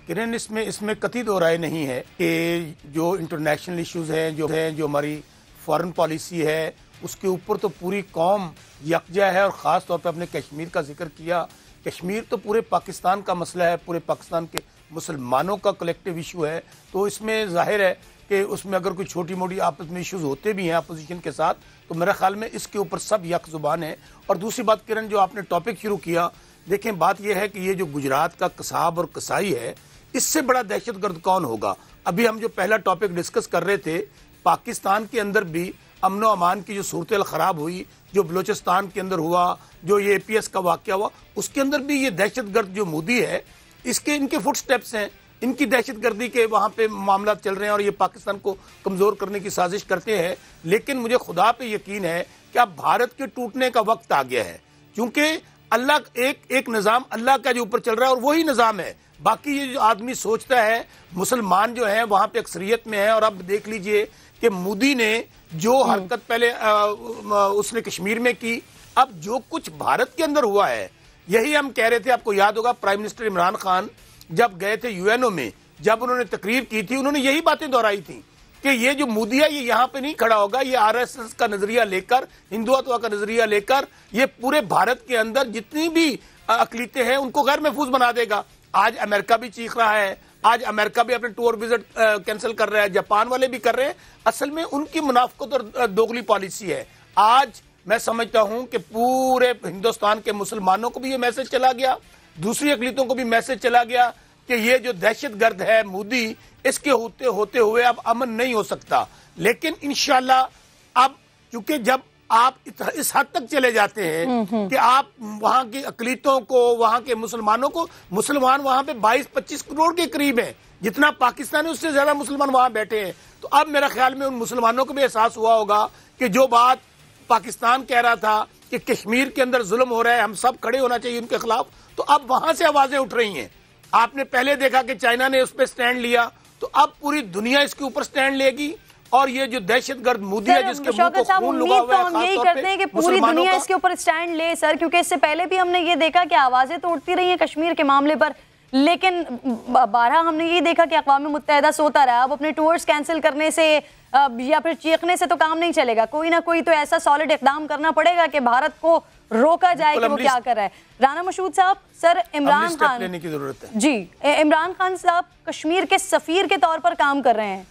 کرن، اس میں اس میں قطعی دو رائے نہیں ہے کہ جو انٹرنیشنل ایشوز ہیں، جو ہیں، جو ہماری فارن پالیسی ہے اس کے اوپر تو پوری قوم یکجا ہے اور خاص طور پہ اپنے کشمیر کا ذکر کیا۔ کشمیر تو پورے پاکستان کا مسئلہ ہے، پورے پاکستان کے مسلمانوں کا کلیکٹیو ایشو ہے۔ تو اس میں ظاہر ہے کہ اس میں اگر کوئی چھوٹی موٹی آپس میں ایشوز ہوتے بھی ہیں اپوزیشن کے ساتھ، تو میرا خیال میں اس کے اوپر سب یک زبان ہے اور دوسری بات کرن، جو آپ نے ٹاپک شروع کیا، دیکھیں، بات یہ ہے کہ یہ جو گجرات کا کساب اور کسائی ہے، اس سے بڑا دہشت گرد کون ہوگا؟ ابھی ہم جو پہلا ٹاپک ڈسکس کر رہے تھے، پاکستان کے اندر بھی امن و امان کی جو صورتحال خراب ہوئی، جو بلوچستان کے اندر ہوا، جو یہ اے پی ایس کا واقعہ ہوا، اس کے اندر بھی یہ دہشت گرد جو مودی ہے، اس کے ان کے فٹ سٹیپس ہیں۔ ان کی دہشت گردی کے وہاں پہ معاملات چل رہے ہیں اور یہ پاکستان کو کمزور کرنے کی سازش کرتے ہیں۔ لیکن مجھے خدا پہ یقین ہے کہ اب بھارت کے ٹوٹنے کا وقت آ گیا ہے۔ کیونکہ اللہ ایک ایک نظام اللہ کا جو اوپر چل رہا ہے اور وہی نظام ہے۔ باقی یہ جو آدمی سوچتا ہے، مسلمان جو ہیں، وہاں پہ اکثریت میں ہیں اور اب دیکھ لیجیے کہ مودی نے جو حرکت پہلے اس نے کشمیر میں کی اب جو کچھ بھارت کے اندر ہوا ہے یہی ہم کہہ رہے تھے آپ کو یاد ہوگا پرائم منسٹر عمران خان جب گئے تھے یو این او میں جب انہوں نے تقریر کی تھی انہوں نے یہی باتیں دہرائی تھیں کہ یہ جو مودی ہے یہ یہاں پہ نہیں کھڑا ہوگا یہ آر ایس ایس کا نظریہ لے کر ہندوتوا کا نظریہ لے کر یہ پورے بھارت کے اندر جتنی بھی اقلیتیں ہیں ان کو غیر محفوظ بنا دے گا۔ آج امریکہ بھی چیخ رہا ہے آج امریکہ بھی اپنے ٹور وزٹ کینسل کر رہا ہے، جاپان والے بھی کر رہے ہیں۔ اصل میں ان کی منافقت اور دوگلی پالیسی ہے۔ آج میں سمجھتا ہوں کہ پورے ہندوستان کے مسلمانوں کو بھی یہ میسج چلا گیا۔ دوسری اقلیتوں کو بھی میسج چلا گیا کہ یہ جو دہشت گرد ہے مودی، اس کے ہوتے ہوتے ہوئے اب امن نہیں ہو سکتا۔ لیکن انشاءاللہ اب چونکہ جب آپ اس حد تک چلے جاتے ہیں کہ آپ وہاں کی اقلیتوں کو وہاں کے مسلمانوں کو مسلمان وہاں پہ بائیس پچیس کروڑ کے قریب ہیں۔ جتنا پاکستان ہے اس سے زیادہ مسلمان وہاں بیٹھے ہیں۔ تو اب میرا خیال میں ان مسلمانوں کو بھی احساس ہوا ہوگا کہ جو بات پاکستان کہہ رہا تھا کہ کشمیر کے اندر ظلم ہو رہا ہے ہم سب کھڑے ہونا چاہیے ان کے خلاف تو اب وہاں سے آوازیں اٹھ رہی ہیں۔ آپ نے پہلے دیکھا کہ چائنا نے اس پہ سٹینڈ لیا تو اب پوری دنیا اس کے اوپر سٹینڈ لے گی۔ اور یہ جو دہشت گرد مودی ہے جس کے منہ کو خون لگا ہوا ہے ہم یہی کرتے ہیں کہ پوری دنیا اس کے اوپر سٹینڈ لے سر کیونکہ اس سے پہلے بھی ہم نے یہ دیکھا کہ آوازیں تو اٹھتی رہی ہیں کشمیر کے معاملے پر لیکن بارہ ہم نے یہ دیکھا کہ اقوام متحدہ سوتا رہا اب اپنے ٹورز کینسل کرنے سے یا پھر چیخنے سے تو کام نہیں چلے گا کوئی نہ کوئی تو ایسا سالڈ اقدام کرنا پڑے گا کہ بھارت کو روکا جائے کہ وہ کیا کر رہا ہے۔ رانا مشہود صاحب سر عمران خان۔ جی عمران خان صاحب کشمیر کے سفیر کے طور پر کام کر رہے ہیں۔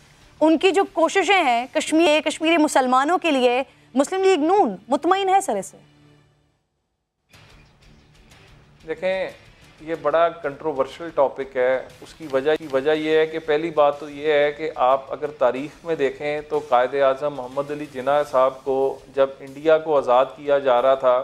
ان کی جو کوششیں ہیں کشمیر کشمیری مسلمانوں کے لیے، مسلم لیگ نون مطمئن ہے سر اسے دیکھیں، یہ بڑا کنٹروورشل ٹاپک ہے۔ اس کی وجہ کی وجہ یہ ہے کہ پہلی بات تو یہ ہے کہ آپ اگر تاریخ میں دیکھیں تو قائد اعظم محمد علی جناح صاحب کو جب انڈیا کو آزاد کیا جا رہا تھا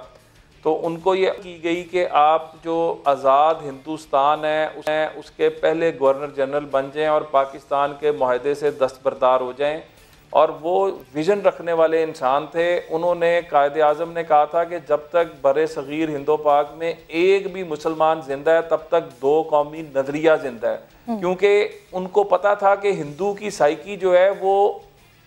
تو ان کو یہ کی گئی کہ آپ جو آزاد ہندوستان ہے اس کے پہلے گورنر جنرل بن جائیں اور پاکستان کے معاہدے سے دستبردار ہو جائیں۔ اور وہ ویژن رکھنے والے انسان تھے۔ انہوں نے قائد اعظم نے کہا تھا کہ جب تک بر صغیر ہندو پاک میں ایک بھی مسلمان زندہ ہے تب تک دو قومی نظریہ زندہ ہے۔ کیونکہ ان کو پتا تھا کہ ہندو کی سائیکی جو ہے وہ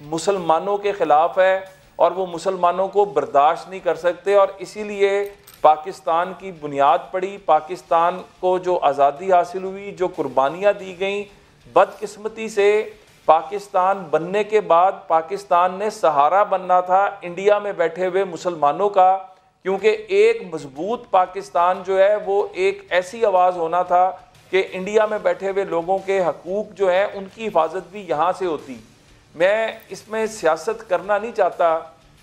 مسلمانوں کے خلاف ہے۔ اور وہ مسلمانوں کو برداشت نہیں کر سکتے اور اسی لیے پاکستان کی بنیاد پڑی۔ پاکستان کو جو آزادی حاصل ہوئی، جو قربانیاں دی گئیں بدقسمتی سے، پاکستان بننے کے بعد پاکستان نے سہارا بننا تھا انڈیا میں بیٹھے ہوئے مسلمانوں کا، کیونکہ ایک مضبوط پاکستان جو ہے وہ ایک ایسی آواز ہونا تھا کہ انڈیا میں بیٹھے ہوئے لوگوں کے حقوق جو ہیں ان کی حفاظت بھی یہاں سے ہوتی۔ میں اس میں سیاست کرنا نہیں چاہتا،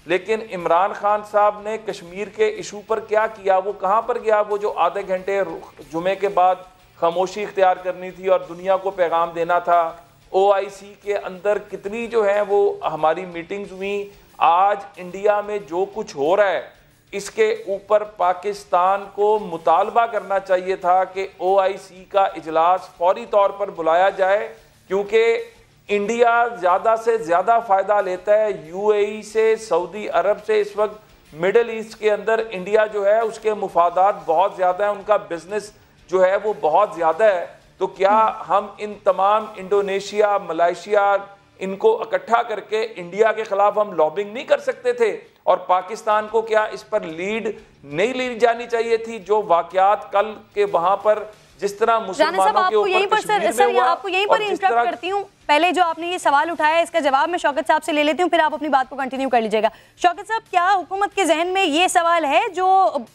لیکن عمران خان صاحب نے کشمیر کے ایشو پر کیا کیا؟ وہ کہاں پر گیا؟ وہ جو آدھے گھنٹے جمعے کے بعد خاموشی اختیار کرنی تھی اور دنیا کو پیغام دینا تھا او آئی سی کے اندر کتنی جو ہیں وہ ہماری میٹنگز ہوئیں۔ آج انڈیا میں جو کچھ ہو رہا ہے، اس کے اوپر پاکستان کو مطالبہ کرنا چاہیے تھا کہ او آئی سی کا اجلاس فوری طور پر بلایا جائے، کیونکہ انڈیا زیادہ سے زیادہ فائدہ لیتا ہے یو اے ای سے، سعودی عرب سے۔ اس وقت مڈل ایسٹ کے اندر انڈیا جو ہے، اس کے مفادات بہت زیادہ ہیں، ان کا بزنس جو ہے وہ بہت زیادہ ہے۔ تو کیا ہم ان تمام انڈونیشیا، ملائیشیا، ان کو اکٹھا کر کے انڈیا کے خلاف ہم لابنگ نہیں کر سکتے تھے؟ اور پاکستان کو کیا اس پر لیڈ نہیں لی جانی چاہیے تھی؟ جو واقعات کل کے وہاں پر جس طرح مسلمانوں کے اوپر کشمیر میں ہوا آپ کو یہیں پر انٹرپٹ کرتی ہوں۔ پہلے جو آپ نے یہ سوال اٹھایا اس کا جواب میں شوکت صاحب سے لے لیتی ہوں پھر آپ اپنی بات کو کنٹینیو کر لیجیے گا۔ شوکت صاحب کیا حکومت کے ذہن میں یہ سوال ہے جو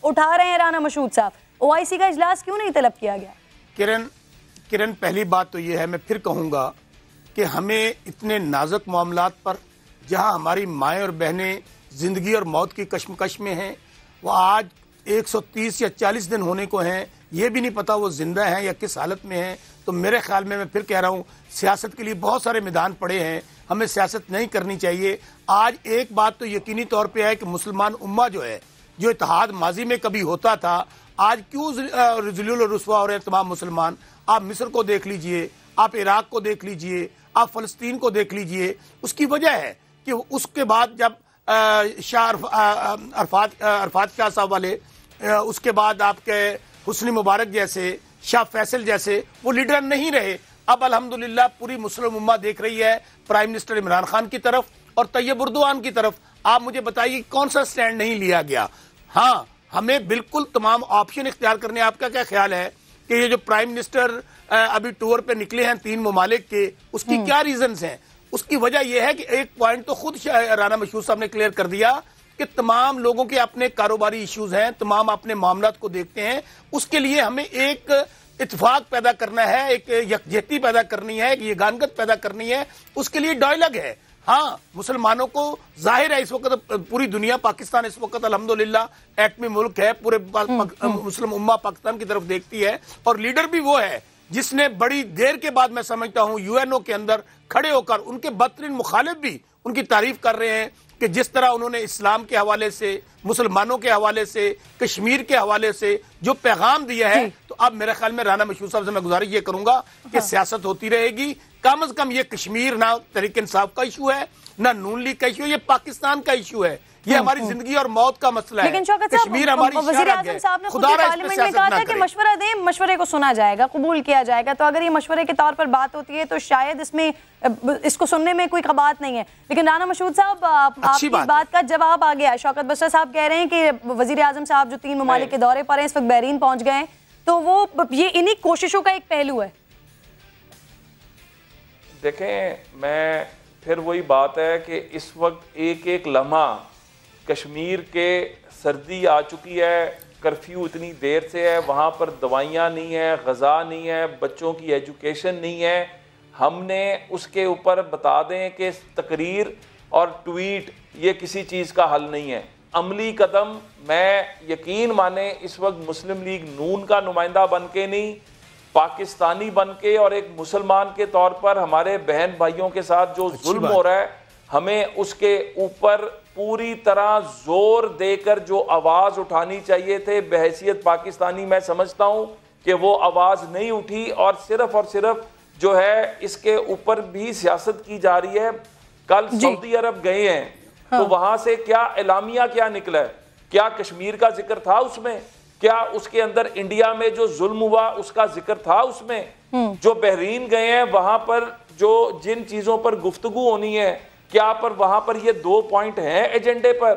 اٹھا رہے ہیں رانا مشہود صاحب؟ او آئی سی کا اجلاس کیوں نہیں طلب کیا گیا؟ کرن کرن پہلی بات تو یہ ہے میں پھر کہوں گا کہ ہمیں اتنے نازک معاملات پر جہاں ہماری مائیں اور بہنیں زندگی اور موت کی کشمکش میں ہیں وہ آج ایک سو تیس یا چالیس دن ہونے کو ہیں یہ بھی نہیں پتا وہ زندہ ہیں یا کس حالت میں ہیں، تو میرے خیال میں میں پھر کہہ رہا ہوں، سیاست کے لیے بہت سارے میدان پڑے ہیں، ہمیں سیاست نہیں کرنی چاہیے۔ آج ایک بات تو یقینی طور پہ ہے کہ مسلمان امہ جو ہے، جو اتحاد ماضی میں کبھی ہوتا تھا، آج کیوں ذلیل رسوا ہو رہے ہیں تمام مسلمان؟ آپ مصر کو دیکھ لیجیے، آپ عراق کو دیکھ لیجیے، آپ فلسطین کو دیکھ لیجیے۔ اس کی وجہ ہے کہ اس کے بعد جب شاہ عرفات عرفات شاہ صاحب والے اس کے بعد آپ کے حسنی مبارک جیسے شاہ فیصل جیسے وہ لیڈر نہیں رہے۔ اب الحمدللہ پوری مسلم امہ دیکھ رہی ہے پرائم منسٹر عمران خان کی طرف اور طیب اردوان کی طرف۔ آپ مجھے بتائیے کون سا سٹینڈ نہیں لیا گیا؟ ہاں ہمیں بالکل تمام آپشن اختیار کرنے آپ کا کیا خیال ہے کہ یہ جو پرائم منسٹر ابھی ٹور پہ نکلے ہیں تین ممالک کے اس کی کیا ریزنز ہیں؟ اس کی وجہ یہ ہے کہ ایک پوائنٹ تو خود رانا مشہور صاحب نے کلیئر کر دیا۔ کہ تمام لوگوں کے اپنے کاروباری ایشوز ہیں تمام اپنے معاملات کو دیکھتے ہیں اس کے لیے ہمیں ایک اتفاق پیدا کرنا ہے ایک یکجہتی پیدا کرنی ہے ایک یگانگت پیدا کرنی ہے اس کے لیے ڈائلگ ہے۔ ہاں مسلمانوں کو ظاہر ہے اس وقت پوری دنیا پاکستان اس وقت الحمدللہ ایٹمی ملک ہے پورے مسلم امہ پاکستان کی طرف دیکھتی ہے اور لیڈر بھی وہ ہے جس نے بڑی دیر کے بعد میں سمجھتا ہوں یو این او کے اندر کھڑے ہو کر ان کے بدترین مخالف بھی ان کی تعریف کر رہے ہیں۔ کہ جس طرح انہوں نے اسلام کے حوالے سے مسلمانوں کے حوالے سے کشمیر کے حوالے سے جو پیغام دیا ہے جی۔ تو اب میرے خیال میں رانا مشہور صاحب سے میں گزارش یہ کروں گا کہ ہاں۔ سیاست ہوتی رہے گی کم از کم یہ کشمیر نہ تحریک انصاف کا ایشو ہے نہ نون لیگ کا ایشو ہے یہ پاکستان کا ایشو ہے یہ ہماری زندگی اور موت کا مسئلہ ہے۔ لیکن شوکت صاحب وزیر اعظم صاحب نے خود پارلیمنٹ میں کہا تھا کہ مشورہ دیں مشورے کو سنا جائے گا قبول کیا جائے گا۔ تو اگر یہ مشورے کے طور پر بات ہوتی ہے تو شاید اس میں اس کو سننے میں کوئی قبات نہیں ہے۔ لیکن رانا مشہود صاحب آپ کی بات کا جواب آ گیا۔ شوکت بشر صاحب کہہ رہے ہیں کہ وزیر اعظم صاحب جو تین ممالک کے دورے پر ہیں اس وقت بحرین پہنچ گئے ہیں۔ تو وہ یہ انہی کوششوں کا ایک پہلو ہے۔ دیکھیں میں پھر وہی بات ہے کہ اس وقت ایک ایک لمحہ کشمیر کے سردی آ چکی ہے کرفیو اتنی دیر سے ہے وہاں پر دوائیاں نہیں ہیں غذا نہیں ہے بچوں کی ایجوکیشن نہیں ہے۔ ہم نے اس کے اوپر بتا دیں کہ تقریر اور ٹویٹ یہ کسی چیز کا حل نہیں ہے۔ عملی قدم میں یقین مانے اس وقت مسلم لیگ نون کا نمائندہ بن کے نہیں پاکستانی بن کے اور ایک مسلمان کے طور پر ہمارے بہن بھائیوں کے ساتھ جو ظلم ہو رہا ہے ہمیں اس کے اوپر پوری طرح زور دے کر جو آواز اٹھانی چاہیے تھے بحیثیت پاکستانی میں سمجھتا ہوں کہ وہ آواز نہیں اٹھی اور صرف اور صرف جو ہے اس کے اوپر بھی سیاست کی جا رہی ہے۔ کل جی۔ سعودی عرب گئے ہیں۔ تو ہاں۔ وہاں سے کیا اعلامیہ کیا نکلا ہے؟ کیا کشمیر کا ذکر تھا اس میں؟ کیا اس کے اندر انڈیا میں جو ظلم ہوا اس کا ذکر تھا اس میں؟ جو بحرین گئے ہیں وہاں پر جو جن چیزوں پر گفتگو ہونی ہے کیا پر وہاں پر یہ دو پوائنٹ ہیں ایجنڈے پر؟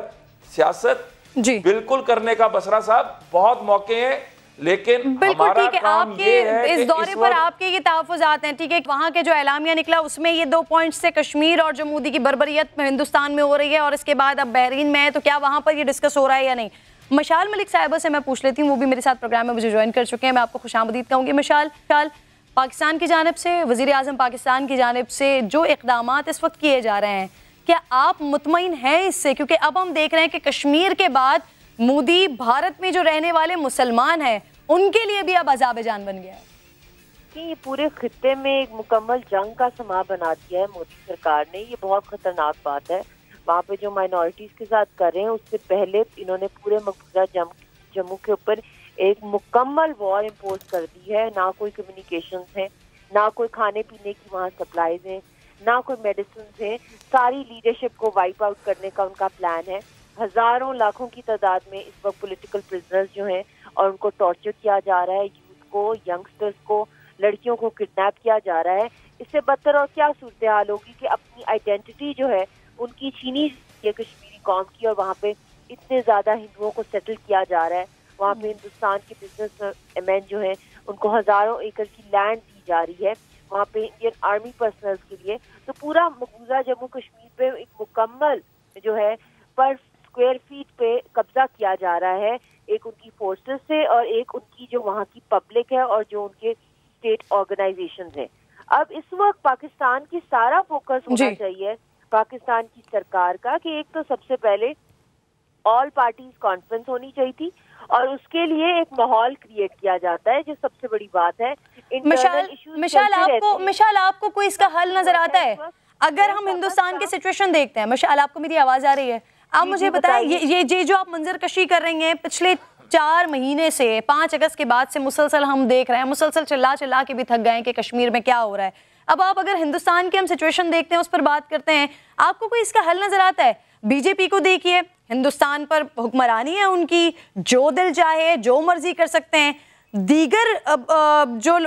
سیاست جی۔ بالکل کرنے کا بسرا صاحب بہت موقع ہیں لیکن بالکل ٹھیک ہے آپ کے اس دورے پر آپ کے یہ تحفظات ہیں ٹھیک ہے وہاں کے جو اعلامیہ نکلا اس میں یہ دو پوائنٹ سے کشمیر اور جمہودی کی بربریت ہندوستان میں ہو رہی ہے اور اس کے بعد اب بحرین میں ہے تو کیا وہاں پر یہ ڈسکس ہو رہا ہے یا نہیں؟ مشال ملک صاحبہ سے میں پوچھ لیتی ہوں وہ بھی میرے ساتھ پروگرام میں مجھے جوائن کر چکے ہیں میں آپ کو خوش آمدید کہوں گی۔ مشال مشال پاکستان کی جانب سے وزیر اعظم پاکستان کی جانب سے جو اقدامات اس وقت کیے جا رہے ہیں، کیا آپ مطمئن ہیں اس سے؟ کیونکہ اب ہم دیکھ رہے ہیں کہ کشمیر کے بعد مودی بھارت میں جو رہنے والے مسلمان ہیں، ان کے لیے بھی اب عذاب جان بن گیا ہے۔ یہ پورے خطے میں ایک مکمل جنگ کا سما بنا دیا ہے مودی سرکار نے۔ یہ بہت خطرناک بات ہے۔ وہاں پہ جو مائنورٹیز کے ساتھ کر رہے ہیں، اس سے پہلے انہوں نے پورے مقبوضہ جموں کے اوپر ایک مکمل وار امپوز کر دی ہے. نہ کوئی کمیونیکیشنز ہیں، نہ کوئی کھانے پینے کی وہاں سپلائیز ہیں، نہ کوئی میڈیسنز ہیں. ساری لیڈرشپ کو وائپ آؤٹ کرنے کا ان کا پلان ہے. ہزاروں لاکھوں کی تعداد میں اس وقت پولیٹیکل پرزنرز جو ہیں اور ان کو ٹارچر کیا جا رہا ہے یوتھ کو ینگسٹرز کو، لڑکیوں کو کڈنیپ کیا جا رہا ہے. اس سے بدتر اور کیا صورتحال ہوگی کہ اپنی آئیڈینٹی جو ہے، ان کی چھینی ہے کشمیری قوم کی اور وہاں پہ اتنے زیادہ ہندوؤں کو سیٹل کیا جا رہا ہے؟ وہاں پہ ہندوستان کے بزنس مین جو ہیں ان کو ہزاروں ایکڑ کی لینڈ دی جا رہی ہے وہاں پہ انڈین آرمی پرسنل کے لیے۔ تو پورا مقبوضہ جموں کشمیر پہ ایک مکمل جو ہے پر اسکوائر فیٹ پہ قبضہ کیا جا رہا ہے۔ ایک ان کی فورسز سے اور ایک ان کی جو وہاں کی پبلک ہے اور جو ان کے اسٹیٹ آرگنائزیشن ہیں۔ اب اس وقت پاکستان کی سارا فوکس ہونا جی۔ چاہیے پاکستان کی سرکار کا کہ ایک تو سب سے پہلے آل پارٹیز کانفرنس ہونی چاہیے تھی۔ اور اس کے لیے ایک ماحول کریٹ کیا جاتا ہے جو سب سے بڑی بات ہے. مشال آپ کو۔ مشال آپ کو کوئی اس کا حل نظر آتا ہے؟ اگر ہم ہندوستان کی سچویشن دیکھتے ہیں مشال آپ کو میری آواز آ رہی ہے؟ آپ جی، مجھے جی، بتائیں یہ- یہ جو آپ منظر کشی کر رہی ہیں پچھلے چار مہینے سے پانچ اگست کے بعد سے مسلسل ہم دیکھ رہے ہیں مسلسل چلا چلا کے بھی تھک گئے ہیں کہ کشمیر میں کیا ہو رہا ہے۔ اب آپ اگر ہندوستان کی ہم سچویشن دیکھتے ہیں اس پر بات کرتے ہیں آپ کو کوئی اس کا حل نظر آتا ہے؟ بی جے پی کو دیکھیے ہندوستان پر حکمرانی ہے ان کی، جو دل چاہے، جو مرضی کر سکتے ہیں۔ دیگر جو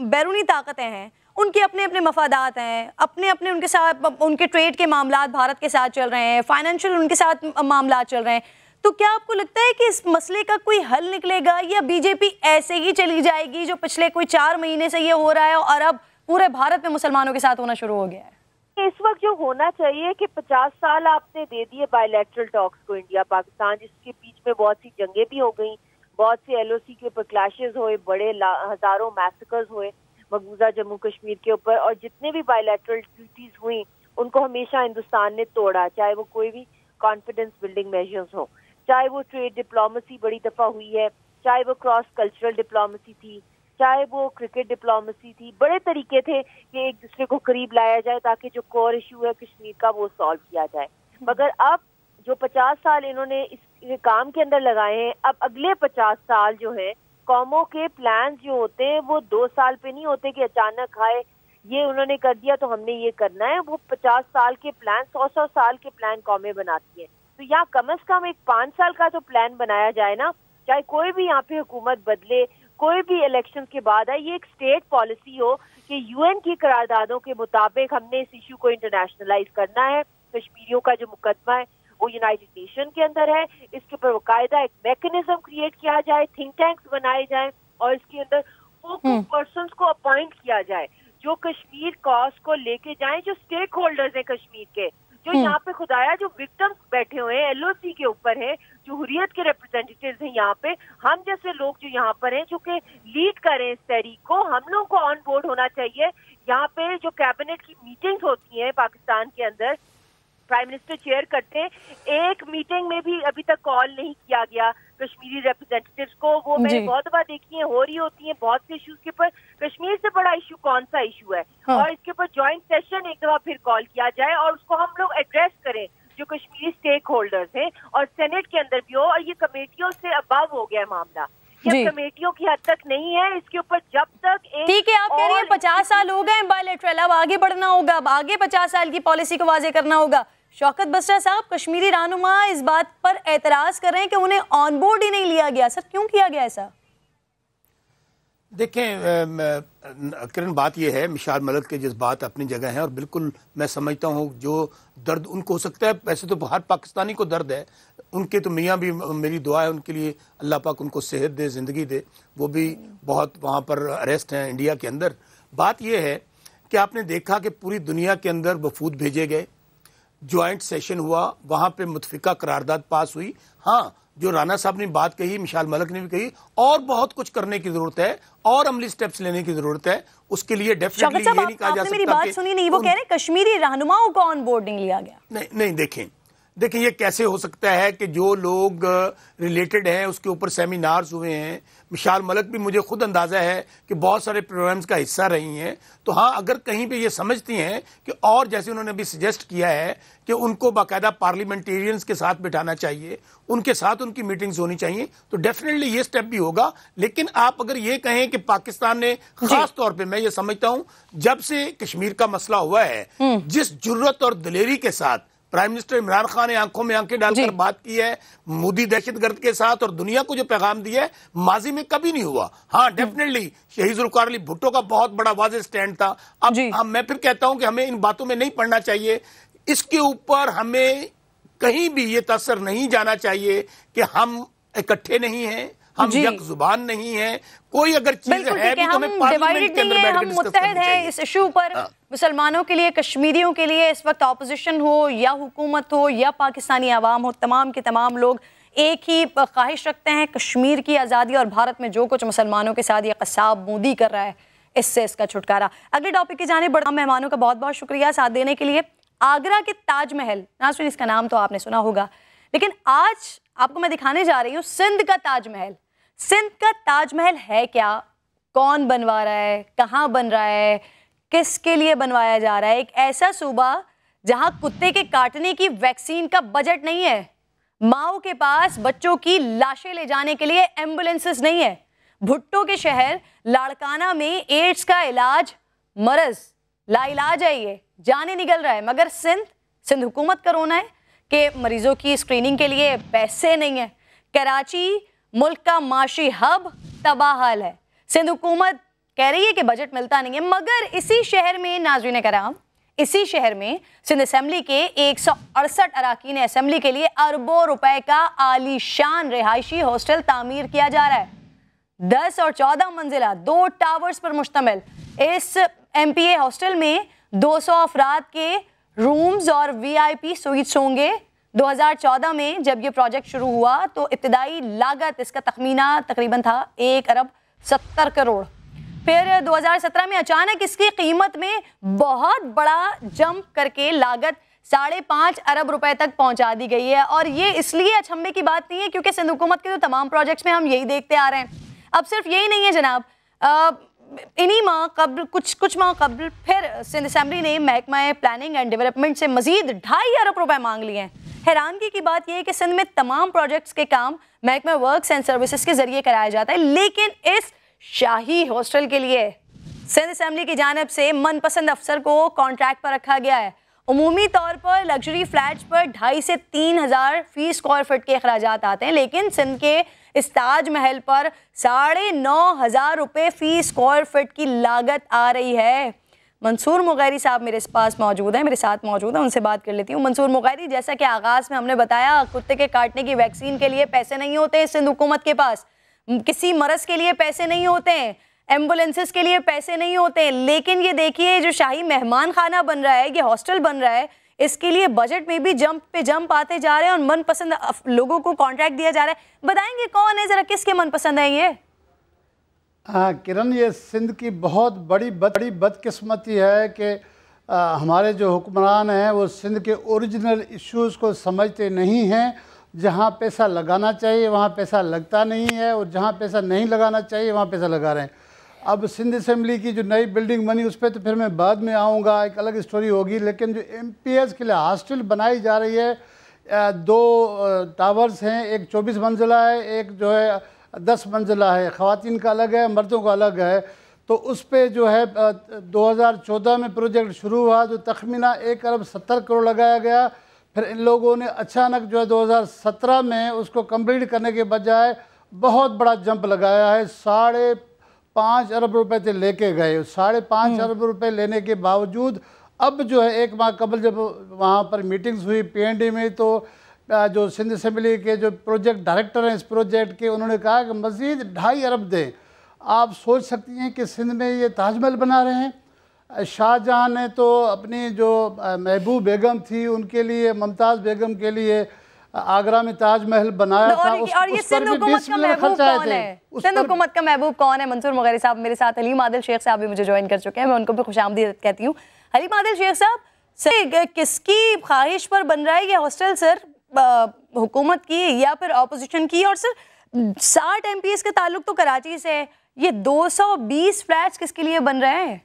بیرونی طاقتیں ہیں، ان کے اپنے اپنے مفادات ہیں۔ اپنے اپنے ان کے ساتھ، ان کے ٹریڈ کے معاملات بھارت کے ساتھ چل رہے ہیں۔ فائنینشیل ان کے ساتھ معاملات چل رہے ہیں۔ تو کیا آپ کو لگتا ہے کہ اس مسئلے کا کوئی حل نکلے گا یا بی جے پی ایسے ہی چلی جائے گی جو پچھلے کوئی چار مہینے سے یہ ہو رہا ہے اور اب پورے بھارت میں مسلمانوں کے ساتھ ہونا شروع ہو گیا ہے؟ اس وقت جو ہونا چاہیے کہ پچاس سال آپ نے دے دیے بائی لیٹرل ٹاکس کو انڈیا، پاکستان، جس کے بیچ میں بہت سی جنگیں بھی ہو گئیں، بہت سے ایل او سی کے اوپر کلیشز ہوئے، بڑے ہزاروں میسکرز ہوئے مقبوضہ جموں کشمیر کے اوپر اور جتنے بھی بائی لیٹرل ڈیوٹیز ہوئیں، ان کو ہمیشہ ہندوستان نے توڑا، چاہے وہ کوئی بھی کانفیڈنس بلڈنگ میجرز ہوں، چاہے وہ ٹریڈ ڈپلومسی بڑی دفعہ ہوئی ہے، چاہے وہ کراس کلچرل ڈپلومسی تھی۔ چاہے وہ کرکٹ ڈپلومسی تھی، بڑے طریقے تھے کہ ایک دوسرے کو قریب لایا جائے تاکہ جو کور ایشو ہے کشمیر کا وہ سالو کیا جائے۔ مگر اب جو پچاس سال انہوں نے اس کام کے اندر لگائے ہیں، اب اگلے پچاس سال جو ہے قوموں کے پلانز جو ہوتے ہیں، وہ دو سال پہ نہیں ہوتے کہ اچانک آئے، یہ انہوں نے کر دیا تو ہم نے یہ کرنا ہے۔ وہ پچاس سال کے پلان سو سو سال کے پلان قومیں بناتی ہیں۔ تو یہاں کم از کم ایک پانچ سال کا تو پلان بنایا جائے نا، چاہے کوئی بھی یہاں پہ حکومت بدلے کوئی بھی الیکشن کے بعد ہے یہ ایک اسٹیٹ پالیسی ہو کہ یو این کی قراردادوں کے مطابق ہم نے اس ایشو کو انٹرنیشنلائز کرنا ہے۔ کشمیریوں کا جو مقدمہ ہے وہ یونائٹڈ نیشن کے اندر ہے۔ اس کے اوپر باقاعدہ ایک میکنزم کریٹ کیا جائے تھنک ٹینکس بنائے جائیں اور اس کے اندر فوکس پرسنس کو اپوائنٹ کیا جائے۔ جو کشمیر کاز کو لے کے جائیں جو اسٹیک ہولڈرز ہیں کشمیر کے جو یہاں پہ خدایا جو وکٹمس بیٹھے ہوئے ہیں ایل او سی کے اوپر ہیں جو حریت کے ریپرزینٹیوز ہیں یہاں پہ ہم جیسے لوگ جو یہاں پر ہیں جو کہ لیڈ کریں اس تحریک کو ہم لوگوں کو آن بورڈ ہونا چاہیے۔ یہاں پہ جو کیبنٹ کی میٹنگز ہوتی ہیں پاکستان کے اندر پرائم منسٹر چیئر کرتے ہیں۔ ایک میٹنگ میں بھی ابھی تک کال نہیں کیا گیا۔ کشمیری ریپرزینٹیوز کو وہ میں نے جی۔ بہت بار دیکھی ہیں ہو رہی ہوتی ہیں بہت سے ایشوز کے اوپر کشمیر سے بڑا ایشو کون سا ایشو ہے ہاں۔ اور اس کے اوپر جوائنٹ سیشن ایک دفعہ پھر کال کیا جائے اور اس کو ہم لوگ ایڈریس کریں جو کشمیری اسٹیک ہولڈرز ہیں اور سینٹ کے اندر بھی ہو اور یہ کمیٹیوں سے ابو ہو گیا ہے معاملہ جی۔ یہ کمیٹیوں کی حد تک نہیں ہے اس کے اوپر جب تک ٹھیک ہے آپ کہہ رہی ہیں پچاس سال ہو گئے بائیلیٹرل اب آگے بڑھنا ہوگا اب آگے پچاس سال کی پالیسی کو واضح کرنا ہوگا شوکت بسرا صاحب، کشمیری رہنما اس بات پر اعتراض کر رہے ہیں کہ انہیں آن بورڈ ہی نہیں لیا گیا۔ سر، کیوں کیا گیا ایسا؟ دیکھیں کرن، بات یہ ہے مشال ملک کے جذبات اپنی جگہ ہیں اور بالکل میں سمجھتا ہوں جو درد ان کو ہو سکتا ہے۔ ویسے تو ہر پاکستانی کو درد ہے۔ ان کے تو میاں بھی میری دعا ہے، ان کے لیے اللہ پاک ان کو صحت دے، زندگی دے۔ وہ بھی بہت وہاں پر اریسٹ ہیں انڈیا کے اندر۔ بات یہ ہے کہ آپ نے دیکھا کہ پوری دنیا کے اندر وفود بھیجے گئے۔ جوائنٹ سیشن ہوا وہاں پہ متفقہ قرارداد پاس ہوئی۔ ہاں جو رانا صاحب نے بات کہی مشال ملک نے بھی کہی اور بہت کچھ کرنے کی ضرورت ہے اور عملی سٹیپس لینے کی ضرورت ہے۔ اس کے لیے ڈیفینیٹلی یہ نہیں کہا جا نے میری سکتا بات سنی نہیں وہ کہہ رہے کشمیری رہنماؤں کو آن بورڈ نہیں لیا گیا۔ نہیں دیکھیں۔ دیکھیں یہ کیسے ہو سکتا ہے کہ جو لوگ ریلیٹڈ ہیں اس کے اوپر سیمینارز ہوئے ہیں مشال ملک بھی مجھے خود اندازہ ہے کہ بہت سارے پروگرامز کا حصہ رہی ہیں۔ تو ہاں اگر کہیں پہ یہ سمجھتی ہیں کہ اور جیسے انہوں نے بھی سجیسٹ کیا ہے کہ ان کو باقاعدہ پارلیمنٹیرینز کے ساتھ بٹھانا چاہیے ان کے ساتھ ان کی میٹنگز ہونی چاہیے تو ڈیفینیٹلی یہ سٹیپ بھی ہوگا۔ لیکن آپ اگر یہ کہیں کہ پاکستان نے خاص طور پہ میں یہ سمجھتا ہوں جب سے کشمیر کا مسئلہ ہوا ہے جس جرت اور دلیری کے ساتھ پرائم منسٹر عمران خان نے آنکھوں میں آنکھیں ڈال جی۔ کر بات کی ہے مودی دہشت گرد کے ساتھ اور دنیا کو جو پیغام دیا ہے ماضی میں کبھی نہیں ہوا۔ ہاں ڈیفینیٹلی شہید ذوالفقار علی بھٹو کا بہت بڑا واضح سٹینڈ تھا۔ اب جی۔ ہم میں پھر کہتا ہوں کہ ہمیں ان باتوں میں نہیں پڑھنا چاہیے۔ اس کے اوپر ہمیں کہیں بھی یہ تاثر نہیں جانا چاہیے کہ ہم اکٹھے نہیں ہیں۔ ہم جی۔ یک زبان نہیں ہیں کوئی اگر چیز ہے بھی تو ہم ہمیں پارلیمنٹ ڈیوائڈڈ کے اندر نہیں ہیں بیٹھ کے ہم متحد ہیں اس ایشو پر۔ ہاں۔ مسلمانوں کے لیے کشمیریوں کے لیے اس وقت اپوزیشن ہو یا حکومت ہو یا پاکستانی عوام ہو تمام کے تمام لوگ ایک ہی خواہش رکھتے ہیں کشمیر کی آزادی اور بھارت میں جو کچھ مسلمانوں کے ساتھ یہ قصاب مودی کر رہا ہے اس سے اس کا چھٹکارا۔ اگلے ٹاپک کی جانب بڑا مہمانوں کا بہت بہت شکریہ ساتھ دینے کے لیے۔ آگرہ کے تاج محل ناظرین اس کا نام تو آپ نے سنا ہوگا۔ لیکن آج آپ کو میں دکھانے جا رہی ہوں سندھ کا تاج محل۔ سندھ کا تاج محل ہے کیا؟ کون بنوا رہا ہے؟ کہاں بن رہا ہے؟ کس کے لیے بنوایا جا رہا ہے؟ ایک ایسا صوبہ جہاں کتے کے کاٹنے کی ویکسین کا بجٹ نہیں ہے۔ ماؤں کے پاس بچوں کی لاشیں لے جانے کے لیے ایمبولینسز نہیں ہے۔ بھٹو کے شہر لاڑکانہ میں ایڈز کا علاج مرض۔ لا علاج ہے یہ۔ جانے نکل رہا ہے۔ مگر سندھ سندھ حکومت کا رونا ہے کہ مریضوں کی اسکریننگ کے لیے پیسے نہیں ہیں۔ کراچی ملک کا معاشی ہب تباہ حال ہے۔ سندھ حکومت کہہ رہی ہے کہ بجٹ ملتا نہیں ہے، مگر اسی شہر میں ناظرین کرام، اسی شہر میں سندھ اسمبلی کے ایک سو اڑسٹھ اراکین اسمبلی کے لیے اربوں روپے کا عالی شان رہائشی ہاسٹل تعمیر کیا جا رہا ہے۔ دس اور چودہ منزلہ، دو ٹاورز پر مشتمل۔ اس ایم پی اے ہاسٹل میں دو سو افراد کے رومز اور وی آئی پی سویٹس ہوں گے۔ دو ہزار چودہ میں جب یہ پروجیکٹ شروع ہوا تو ابتدائی لاگت اس کا تخمینہ تقریباً تھا ایک ارب ستر کروڑ۔ پھر دو ہزار سترہ میں اچانک اس کی قیمت میں بہت بڑا جمپ کر کے لاگت ساڑھے پانچ ارب روپے تک پہنچا دی گئی ہے۔ اور یہ اس لیے اچھمبے کی بات نہیں ہے کیونکہ سندھ حکومت کے جو تمام پروجیکٹس میں ہم یہی دیکھتے آ رہے ہیں۔ اب صرف یہی نہیں ہے جناب۔ انہی ماہ قبل کچھ کچھ ماہ قبل پھر سندھ اسمبلی نے محکمہ پلاننگ اینڈ ڈیولپمنٹ سے مزید ڈھائی ارب روپے مانگ لیے ہیں۔ حیرانگی کی بات یہ ہے کہ سندھ میں تمام پروجیکٹس کے کام محکمہ ورکس اینڈ سروسز کے ذریعے کرایا جاتا ہے لیکن اس شاہی ہاسٹل کے لیے۔ سندھ اسمبلی کی جانب سے من پسند افسر کو کانٹریکٹ پر رکھا گیا ہے۔ عمومی طور پر لگژری فلیٹس پر ڈھائی سے تین ہزار فی اسکوائر فٹ کے اخراجات آتے ہیں، لیکن سندھ کے اس تاج محل پر ساڑھے نو ہزار روپے فی اسکوائر فٹ کی لاگت آ رہی ہے۔ منصور مغیری صاحب میرے پاس موجود ہیں، میرے ساتھ موجود ہیں، ان سے بات کر لیتی ہوں۔ منصور مغیری، جیسا کہ آغاز میں ہم نے بتایا، کتے کے کاٹنے کی ویکسین کے لیے پیسے نہیں ہوتے سندھ حکومت کے پاس۔ کسی مرض کے لیے پیسے نہیں ہوتے ہیں ایمبولینسز کے لیے پیسے نہیں ہوتے۔ ہیں لیکن یہ دیکھیے، جو شاہی مہمان خانہ بن رہا ہے، یہ ہاسٹل بن رہا ہے اس کے لیے بجٹ میں بھی جمپ پہ جمپ آتے جا رہے ہیں اور من پسند لوگوں کو کانٹریکٹ دیا جا رہا ہے۔ بتائیں گے کون ہے؟ ذرا کس کے من پسند ہے یہ؟ ہاں کرن، یہ سندھ کی بہت بڑی بڑی بدقسمتی ہے کہ ہمارے جو حکمران ہیں، وہ سندھ کے اوریجنل ایشوز کو سمجھتے نہیں ہیں۔ جہاں پیسہ لگانا چاہیے، وہاں پیسہ لگتا نہیں ہے اور جہاں پیسہ نہیں لگانا چاہیے، وہاں پیسہ لگا رہے ہیں۔ اب سندھ اسمبلی کی جو نئی بلڈنگ بنی اس پہ تو پھر میں بعد میں آؤں گا، ایک الگ اسٹوری ہوگی، لیکن جو ایم پی ایس کے لیے ہاسٹل بنائی جا رہی ہے دو ٹاورز ہیں، ایک چوبیس منزلہ ہے، ایک جو ہے دس منزلہ ہے۔ خواتین کا الگ ہے، مردوں کا الگ ہے۔ تو اس پہ جو ہے دو ہزار چودہ میں پروجیکٹ شروع ہوا، جو تخمینہ ایک ارب ستر کروڑ لگایا گیا۔ پھر ان لوگوں نے اچانک جو ہے دو ہزار سترہ میں اس کو کمپلیٹ کرنے کے بجائے بہت بڑا جمپ لگایا ہے۔ ساڑھے پانچ ارب روپے تھے لے کے گئے۔ ساڑھے پانچ ارب روپے لینے کے باوجود اب جو ہے ایک ماہ قبل جب وہاں پر میٹنگز ہوئی پی این ڈی میں تو جو سندھ اسمبلی کے جو پروجیکٹ ڈائریکٹر ہیں اس پروجیکٹ کے انہوں نے کہا کہ مزید ڈھائی ارب دیں۔ آپ سوچ سکتی ہیں کہ سندھ میں یہ تاج محل بنا رہے ہیں۔ شاہ جہاں نے تو اپنی جو محبوب بیگم تھی ان کے لیے ممتاز بیگم کے لیے آگرہ میں تاج محل بنایا تھا اور یہ سندھ حکومت کا محبوب کون ہے؟ سندھ حکومت کا محبوب کون ہے؟ منصور مغیری صاحب میرے ساتھ حلیم عادل شیخ صاحب بھی مجھے جوائن کر چکے ہیں میں ان کو بھی خوش آمدید کہتی ہوں۔ حلیم عادل شیخ صاحب کس کی خواہش پر بن رہا ہے؟ یہ ہاسٹل سر حکومت کی یا پھر اپوزیشن کی؟ اور سر ساٹھ ایم پی ایس کے تعلق تو کراچی سے ہے۔ یہ دو سو بیس فلیٹس کس کے لیے بن رہے ہیں؟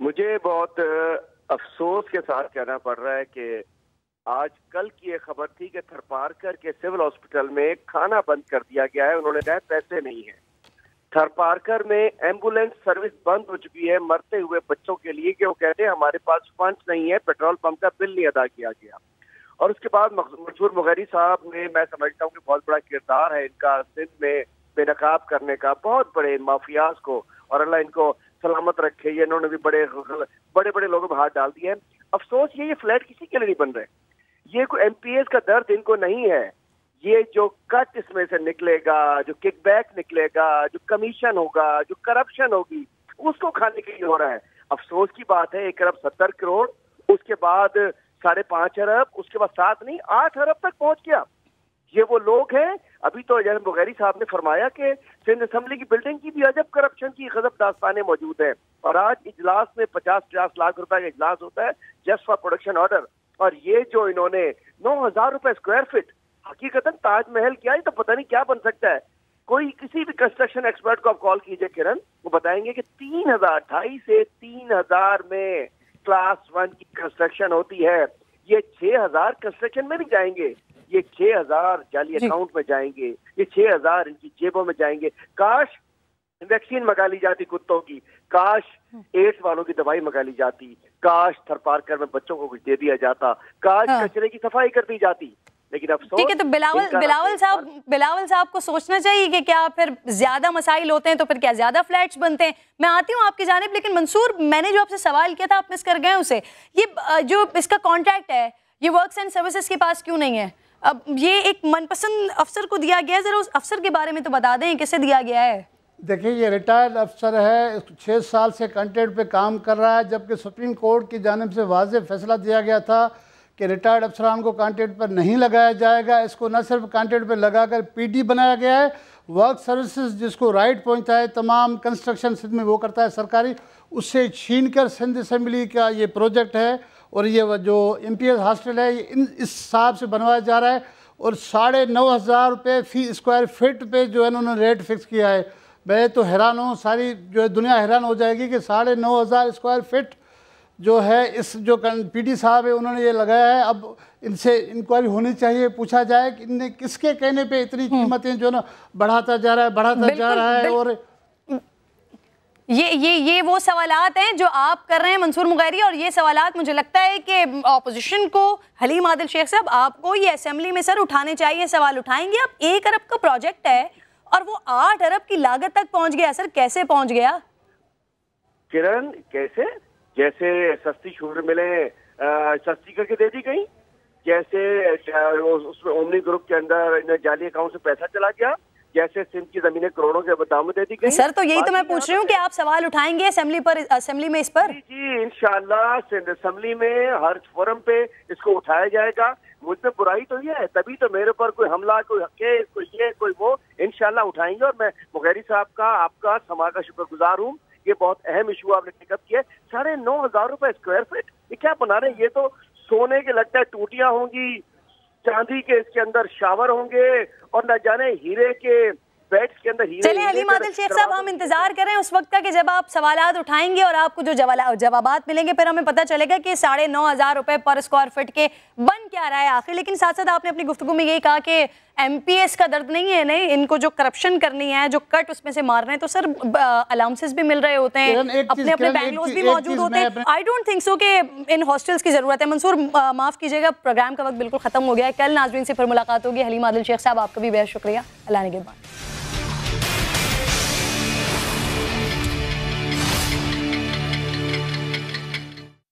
مجھے بہت افسوس کے ساتھ کہنا پڑ رہا ہے کہ آج کل کی ایک خبر تھی کہ تھرپارکر کے سول ہاسپٹل میں کھانا بند کر دیا گیا ہے، انہوں نے کہا پیسے نہیں ہیں۔ تھر پارکر میں ایمبولینس سروس بند ہو چکی ہے مرتے ہوئے بچوں کے لیے کہ وہ کہتے ہیں ہمارے پاس فنڈز نہیں ہے پیٹرول پمپ کا بل نہیں ادا کیا گیا۔ اور اس کے بعد منصور مغیری صاحب نے، میں سمجھتا ہوں کہ بہت بڑا کردار ہے ان کا سندھ میں بے نقاب کرنے کا، بہت بڑے مافیاز کو، اور اللہ ان کو سلامت رکھے، یہ انہوں نے بھی بڑے بڑے بڑے لوگوں میں ہاتھ ڈال دیے ہیں افسوس، یہ یہ فلیٹ کسی کے لیے نہیں بن رہے۔ یہ کوئی ایم پی ایس کا درد ان کو نہیں ہے۔ یہ جو کٹ اس میں سے نکلے گا، جو کک بیک نکلے گا، جو کمیشن ہوگا، جو کرپشن ہوگی، اس کو کھانے کے لیے ہو رہا ہے۔ افسوس کی بات ہے، ایک ارب ستر کروڑ، اس کے بعد ساڑھے پانچ ارب، اس کے بعد سات نہیں، آٹھ ارب تک پہنچ گیا۔ یہ وہ لوگ ہیں ابھی تو جیسے بغیری صاحب نے فرمایا کہ سندھ اسمبلی کی بلڈنگ کی بھی عجب کرپشن کی غضب داستانیں موجود ہیں۔ اور آج اجلاس میں پچاس پچاس لاکھ روپے کا اجلاس ہوتا ہے جسٹ فار پروڈکشن آرڈر اور یہ جو انہوں نے نو ہزار روپے اسکوائر فٹ حقیقت تاج محل کیا ہے تو پتہ نہیں کیا بن سکتا ہے۔ کوئی کسی بھی کنسٹرکشن ایکسپرٹ کو آپ کال کیجیے کرن، وہ بتائیں گے کہ تین ہزار، ڈھائی سے تین ہزار میں کلاس ون کی کنسٹرکشن ہوتی ہے۔ یہ چھ ہزار کنسٹرکشن میں نہیں جائیں گے۔ یہ چھ ہزار جعلی اکاؤنٹ میں جائیں گے یہ چھ ہزار ان کی جیبوں میں جائیں گے۔ کاش ویکسین منگا لی جاتی کتوں کی کاش ایڈس والوں کی دوائی منگا لی جاتی کاش تھر پارکر میں بچوں کو کچھ دے دیا جاتا کاش کچرے کی صفائی کر دی جاتی۔ لیکن افسوس ٹھیک ہے تو بلاول بلاول صاحب بلاول صاحب کو سوچنا چاہیے کہ کیا پھر زیادہ مسائل ہوتے ہیں تو پھر کیا زیادہ فلیٹس بنتے ہیں؟ میں آتی ہوں آپ کی جانب لیکن منصور میں نے جو آپ سے سوال کیا تھا آپ مس کر گئے اسے۔ یہ جو اس کا کانٹیکٹ ہے یہ ورکس اینڈ سروسز کے پاس کیوں نہیں ہے؟ اب یہ ایک من پسند افسر کو دیا گیا ہے، ذرا اس افسر کے بارے میں تو بتا دیں کسے دیا گیا ہے؟ دیکھیں، یہ ریٹائرڈ افسر ہے، چھ سال سے کنٹینٹ پہ کام کر رہا ہے، جبکہ سپریم کورٹ کی جانب سے واضح فیصلہ دیا گیا تھا کہ ریٹائرڈ افسران کو کانٹینٹ پر نہیں لگایا جائے گا۔ اس کو نہ صرف کانٹینٹ پہ لگا کر پی ڈی بنایا گیا ہے، ورک سروسز جس کو رائٹ پہنچتا ہے، تمام کنسٹرکشن سندھ میں وہ کرتا ہے سرکاری اس سے چھین کر سندھ اسمبلی کا یہ پروجیکٹ ہے۔ اور یہ جو ایم پی ایس ہاسٹل ہے یہ اس حساب سے بنوایا جا رہا ہے اور ساڑھے نو ہزار روپے فی اسکوائر فٹ پہ جو ہے انہوں نے ریٹ فکس کیا ہے۔ میں تو حیران ہوں ساری جو ہے دنیا حیران ہو جائے گی کہ ساڑھے نو ہزار اسکوائر فٹ جو ہے اس جو پی ڈی صاحب ہے انہوں نے یہ لگایا ہے۔ اب ان سے انکوائری ہونی چاہیے پوچھا جائے کہ ان نے کس کے کہنے پہ اتنی قیمتیں جو نا بڑھاتا جا رہا ہے بڑھاتا جا رہا ہے اور یہ یہ یہ وہ سوالات ہیں جو آپ کر رہے ہیں منصور مغیری، اور یہ سوالات مجھے لگتا ہے کہ اپوزیشن کو، حلیم عادل شیخ صاحب، آپ کو یہ اسمبلی میں سر اٹھانے چاہیے، سوال اٹھائیں گے۔ اب ایک ارب کا پروجیکٹ ہے اور وہ آٹھ ارب کی لاگت تک پہنچ گیا۔ سر، کیسے پہنچ گیا؟ کرن، کیسے؟ جیسے سستی چھوٹ ملے سستی کر کے دے دی گئی جیسے اس میں اومنی گروپ کے اندر جعلی اکاؤنٹ سے پیسہ چلا گیا۔ جیسے سندھ کی زمینیں کروڑوں کے دے دی گئی. سر تو یہی تو میں پوچھ رہی ہوں کہ آپ سوال اٹھائیں گے اسمبلی پر اسمبلی میں اس پر؟ جی جی انشاءاللہ سندھ اسمبلی میں ہر فورم پہ اس کو اٹھایا جائے گا. مجھ میں برائی تو یہ ہے تبھی تو میرے پر کوئی حملہ کوئی حقیق کوئی یہ کوئی وہ انشاءاللہ اٹھائیں گے. اور میں مغیری صاحب کا آپ کا سما کا شکر گزار ہوں. یہ بہت اہم ایشو آپ نے ٹک اپ کیا ساڑھے نو ہزار روپے اسکوائر فٹ یہ کیا بنا رہے ہیں؟ یہ تو سونے کے لگتا ہے ٹوٹیاں ہوں گی چاندی کے اس کے اندر شاور ہوں گے اور نہ جانے ہیرے کے چلیں علیم عادل شیخ صاحب ہم انتظار کریں اس وقت کا کہ جب آپ سوالات اٹھائیں گے اور آپ کو جو جوابات ملیں گے پھر ہمیں پتہ چلے گا کہ ساڑھے نو ہزار روپے پر اسکوائر فٹ کے بن کیا رہا ہے آخر۔ لیکن ساتھ ساتھ آپ نے اپنی گفتگو میں یہی کہا کہ ایم پی ایس کا درد نہیں ہے نہیں ان کو جو کرپشن کرنی ہے جو کٹ اس میں سے مار رہے ہیں تو سر الاؤنسز بھی مل رہے ہوتے ہیں اپنے اپنے بینگلوز بھی موجود ہوتے ہیں۔ آئی ڈونٹ تھنک سو کہ ان ہاسٹلز کی ضرورت ہے۔ منصور معاف کیجیے گا پروگرام کا وقت بالکل ختم ہو گیا ہے۔ کل ناظرین سے پھر ملاقات ہوگی۔ حلیم عادل شیخ صاحب آپ کا بھی بہت شکریہ۔ اللہ نے کے بعد